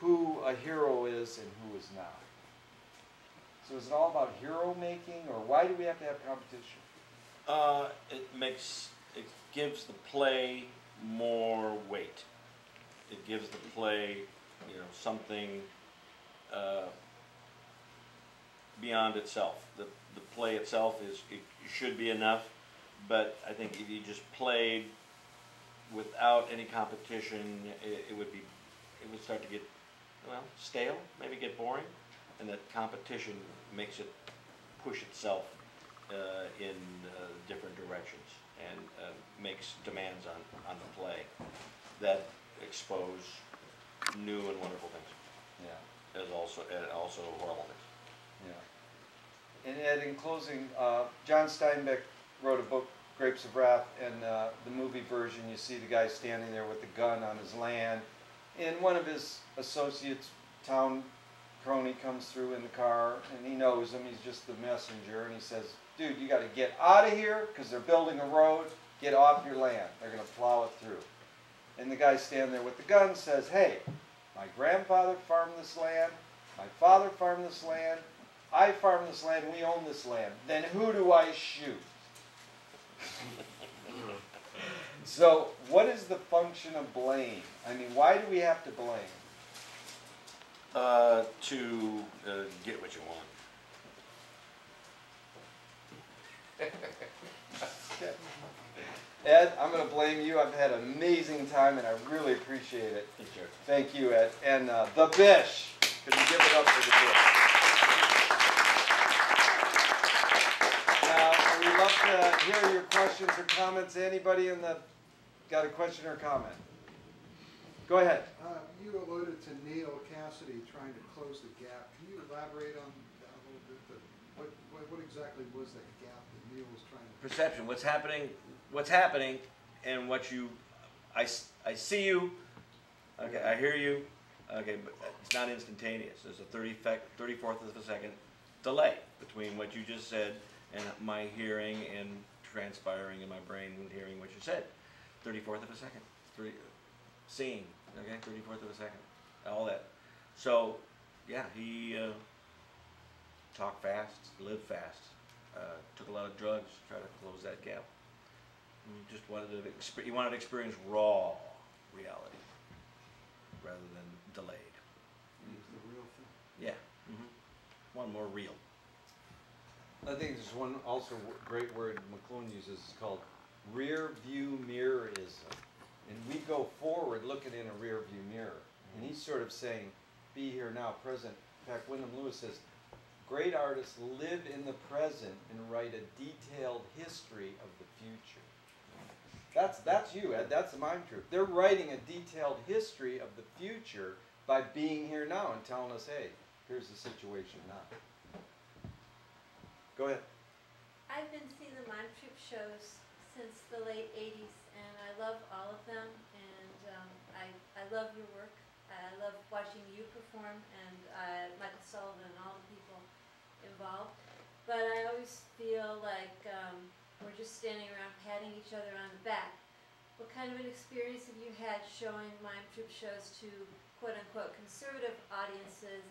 who a hero is and who is not. So is it all about hero making, or why do we have to have competition? Uh, it makes it gives the play more weight. It gives the play, you know, something uh, beyond itself. The the play itself is it should be enough, but I think if you just played without any competition, it, it would be it would start to get well stale, maybe get boring, and that competition makes it push itself uh, in uh, different directions and uh, makes demands on, on the play that expose new and wonderful things. Yeah. As also and also horrible things. Yeah. And Ed, in closing, uh, John Steinbeck wrote a book, Grapes of Wrath, and uh, the movie version, you see the guy standing there with the gun on his land, and one of his associates, town crony, comes through in the car, and he knows him. He's just the messenger, and he says, "Dude, you got to get out of here because they're building a road. Get off your land. They're going to plow it through." And the guy standing there with the gun says, "Hey, my grandfather farmed this land. My father farmed this land. I farm this land. We own this land. Then who do I shoot?" [LAUGHS] So, what is the function of blame? I mean, why do we have to blame? Uh, to uh, get what you want. [LAUGHS] Ed, I'm going to blame you. I've had an amazing time and I really appreciate it. Thank you, Ed. And uh, the Bish. Could you give it up for the Bish? Now, we love to hear your questions or comments. Anybody in the got a question or comment? Go ahead. Uh, you alluded to Neal Cassady trying to close the gap. Can you elaborate on that a little bit? The, what, what, what exactly was that gap that Neal was trying to? Perception. What's happening? What's happening, and what you, I, I see you. Okay, I hear you. Okay, but it's not instantaneous. There's a 30 fec, 34th of a second delay between what you just said and my hearing and transpiring in my brain and hearing what you said. 34th of a second. Three, seeing. Okay, 34th of a second. All that. So, yeah, he uh, talked fast, lived fast, uh, took a lot of drugs, to try to close that gap. You just wanted to exp- he wanted to experience raw reality rather than delayed. It was the real thing. Yeah. Mm-hmm. One more real. I think there's one also great word McLuhan uses, it's called rear view mirrorism. And we go forward looking in a rear view mirror. And he's sort of saying, be here now, present. In fact, Wyndham Lewis says, great artists live in the present and write a detailed history of the future. That's, that's you, Ed. That's the mime troupe. They're writing a detailed history of the future by being here now and telling us, hey, here's the situation now. Go ahead. I've been seeing the mime troupe shows since the late '80s, and I love all of them. And um, I I love your work. I love watching you perform, and uh, Michael Sullivan and all the involved. But I always feel like um, we're just standing around patting each other on the back. What kind of an experience have you had showing mime troupe shows to quote unquote conservative audiences?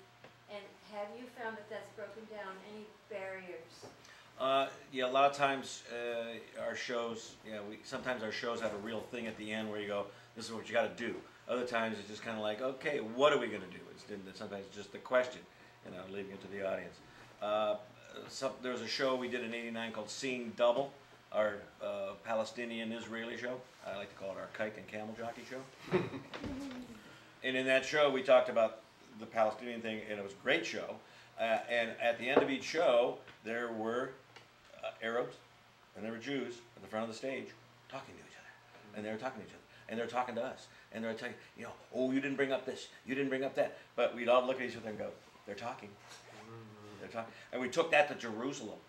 And have you found that that's broken down any barriers? Uh, yeah, a lot of times uh, our shows, yeah, we sometimes our shows have a real thing at the end where you go, "This is what you got to do." Other times it's just kind of like, "Okay, what are we going to do?" It's sometimes it's just the question, you know, leaving it to the audience. Uh, some, there was a show we did in '89 called Seeing Double, our uh, Palestinian-Israeli show. I like to call it our kite and camel jockey show. [LAUGHS] and in that show, we talked about the Palestinian thing, and it was a great show. Uh, and at the end of each show, there were uh, Arabs and there were Jews at the front of the stage talking to each other. And they were talking to each other. And they were talking to us. And they were telling, you know, oh, you didn't bring up this, you didn't bring up that. But we'd all look at each other and go, they're talking. And we took that to Jerusalem.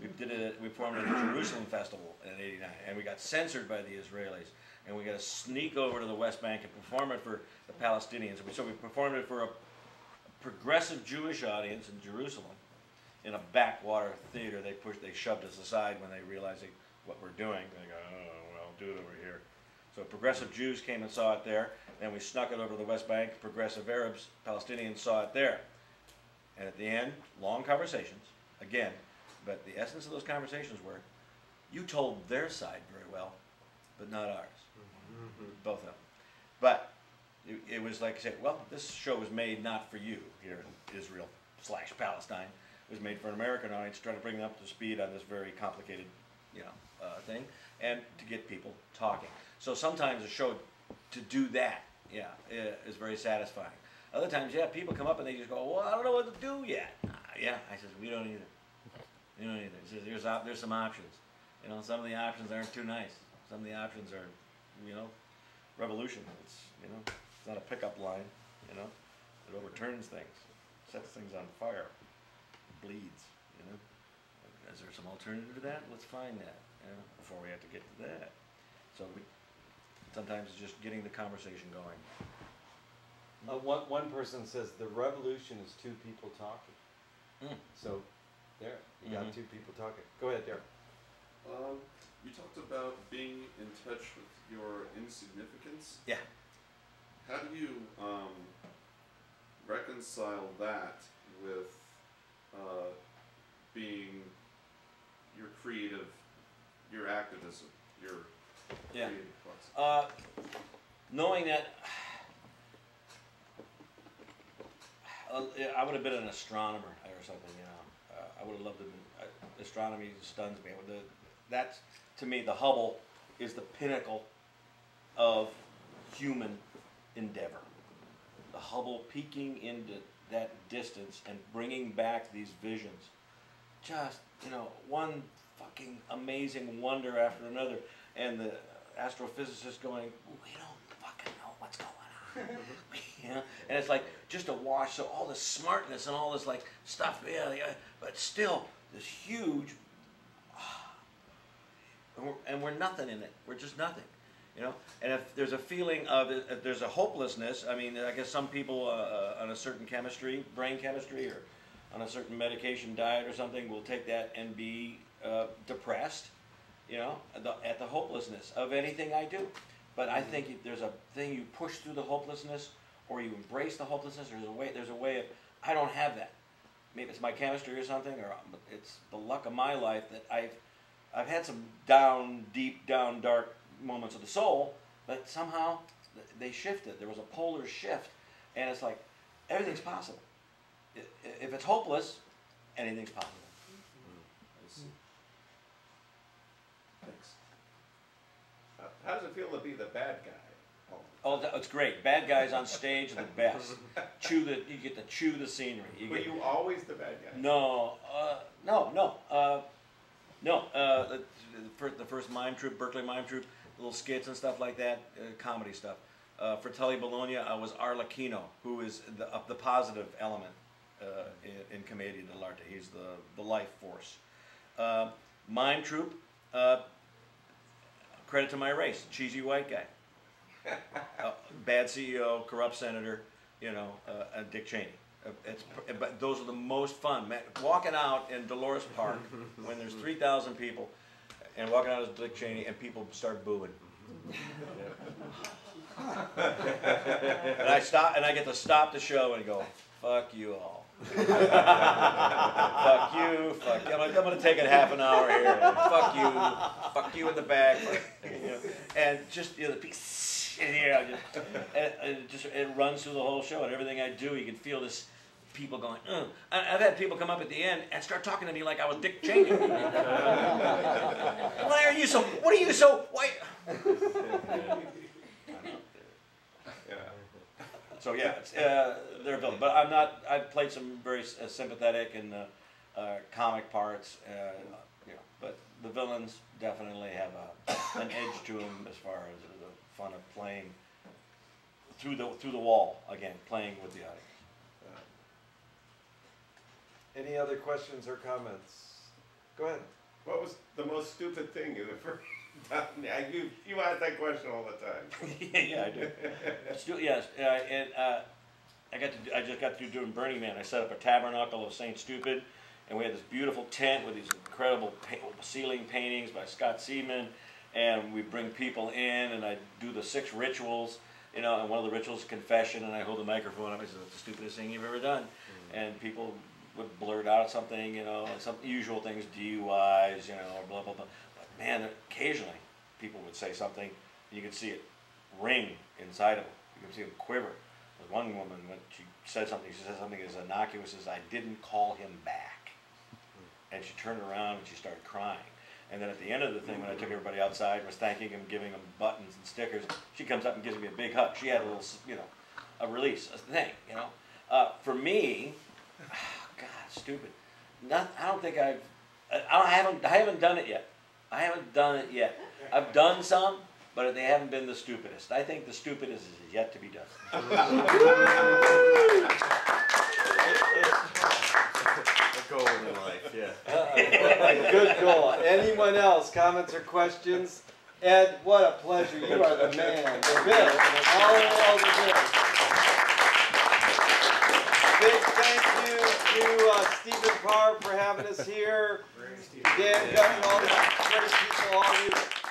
We did it. We performed at the Jerusalem Festival in '89, and we got censored by the Israelis. And we got to sneak over to the West Bank and perform it for the Palestinians. So we performed it for a progressive Jewish audience in Jerusalem in a backwater theater. They pushed, they shoved us aside when they realized what we're doing. They go, oh, well, do it over here. So progressive Jews came and saw it there. Then we snuck it over to the West Bank. Progressive Arabs, Palestinians saw it there. And at the end, long conversations, again, but the essence of those conversations were, you told their side very well, but not ours. Both of them. But it, it was like, say, well, this show was made not for you here in Israel slash Palestine. It was made for an American audience trying to bring them up to speed on this very complicated, you know, uh, thing, and to get people talking. So sometimes a show to do that, yeah, is very satisfying. Other times, yeah, people come up and they just go, well, I don't know what to do yet. Yeah, I says, we don't either. We don't either. He says, there's, op- there's some options. You know, some of the options aren't too nice. Some of the options are, you know, revolution. It's, you know, it's not a pickup line, you know. It overturns things, sets things on fire, bleeds, you know. Is there some alternative to that? Let's find that, you know, before we have to get to that. So we, sometimes it's just getting the conversation going. Uh, one, one person says the revolution is two people talking. Mm. So, there, you got Mhm. two people talking. Go ahead, Derek. Um, you talked about being in touch with your insignificance. Yeah. How do you um, reconcile that with uh, being your creative, your activism, your Yeah. creative process? Uh, knowing that, uh, yeah, I would have been an astronomer or something, you know. Uh, I would have loved to. Uh, astronomy stuns me. The, that's to me the Hubble is the pinnacle of human endeavor. The Hubble peeking into that distance and bringing back these visions. Just you know, one fucking amazing wonder after another, and the astrophysicist going, we don't fucking know what's going on. [LAUGHS] you know? And it's like just a wash. So all this smartness and all this like stuff, yeah, yeah but still this huge. And we're, and we're nothing in it. We're just nothing, you know. And if there's a feeling of, if there's a hopelessness. I mean, I guess some people uh, uh, on a certain chemistry, brain chemistry, or on a certain medication diet or something, will take that and be uh, depressed, you know, at the, at the hopelessness of anything I do. But I think you- there's a thing you push through the hopelessness, or you embrace the hopelessness, or there's a way, there's a way of, I don't have that. Maybe it's my chemistry or something, or it's the luck of my life that I've, I've had some down, deep, down, dark moments of the soul, but somehow they shifted. There was a polar shift, and it's like everything's possible. If it's hopeless, anything's possible. Mm-hmm. Uh, how does it feel to be the bad guy? Oh, that- it's great. Bad guys on stage are the best. chew the, you get to chew the scenery. You Were get, you always the bad guy? No, uh, no, no, uh, no. Uh, the, the first, the first mime troupe, Berkeley Mime Troupe, little skits and stuff like that, uh, comedy stuff. Uh, for Tully Bologna, I was Arlecchino, who is the, the positive element uh, in, in Commedia dell'arte. He's the, the life force. Mime troupe, uh, credit to my race, cheesy white guy. Uh, bad CEO, corrupt senator, you know, uh, uh, Dick Cheney. Uh, it's, but those are the most fun. Man, walking out in Dolores Park [LAUGHS] when there's 3,000 people and walking out as Dick Cheney and people start booing. and I stop and I get to stop the show and go, fuck you all. [LAUGHS] fuck you, fuck you. I'm I'm gonna take it half an hour here. Fuck you, fuck you in the back. You know, and just you know, the piece in here, I just, [LAUGHS] and, and it just it runs through the whole show and everything I do, you can feel this people going, Ugh. I- I've had people come up at the end and start talking to me like I was Dick Cheney. [LAUGHS] why are you so, what are you so, why? So yeah, it's, uh, they're a villain, but I'm not. I've played some very uh, sympathetic and uh, uh, comic parts, uh, you know. But the villains definitely have a, an edge to them as far as the fun of playing through the through the wall again, playing with the audience. Any other questions or comments? Go ahead. What was the most stupid thing you ever [LAUGHS] done? Yeah, You, you ask that question all the time. [LAUGHS] yeah, yeah, I do. Still, yes, uh, and uh, I got to. do- I just got through doing Burning Man. I set up a tabernacle of Saint Stupid, and we had this beautiful tent with these incredible pa- ceiling paintings by Scott Seaman, and we bring people in, and I do the six rituals. You know, and one of the rituals is confession, and I hold the microphone up. I said, "It's the stupidest thing you've ever done," mm-hmm. and people would blurt out something, you know, some usual things, DUIs, you know, or blah blah blah. But man, occasionally people would say something, and you could see it ring inside of them. You could see them quiver. There's one woman when she said something, she said something as innocuous as "I didn't call him back," hmm. and she turned around and she started crying. And then at the end of the thing, when I took everybody outside and was thanking them, giving them buttons and stickers, she comes up and gives me a big hug. She had a little, you know, a release, a thing, you know. Uh, for me, oh [SIGHS] God, stupid. Not, I don't think I've, I, I haven't, I haven't done it yet. I haven't done it yet. I've done some, but they haven't been the stupidest. I think the stupidest is yet to be done. [LAUGHS] [LAUGHS] A goal in life, yeah. [LAUGHS] Good goal. Anyone else? Comments or questions? Ed, what a pleasure. You are the man. The Bill. All in all, the Bill. Big thank you to uh, Stephen Parr for having us here. Dan Gunn, all the great people, all you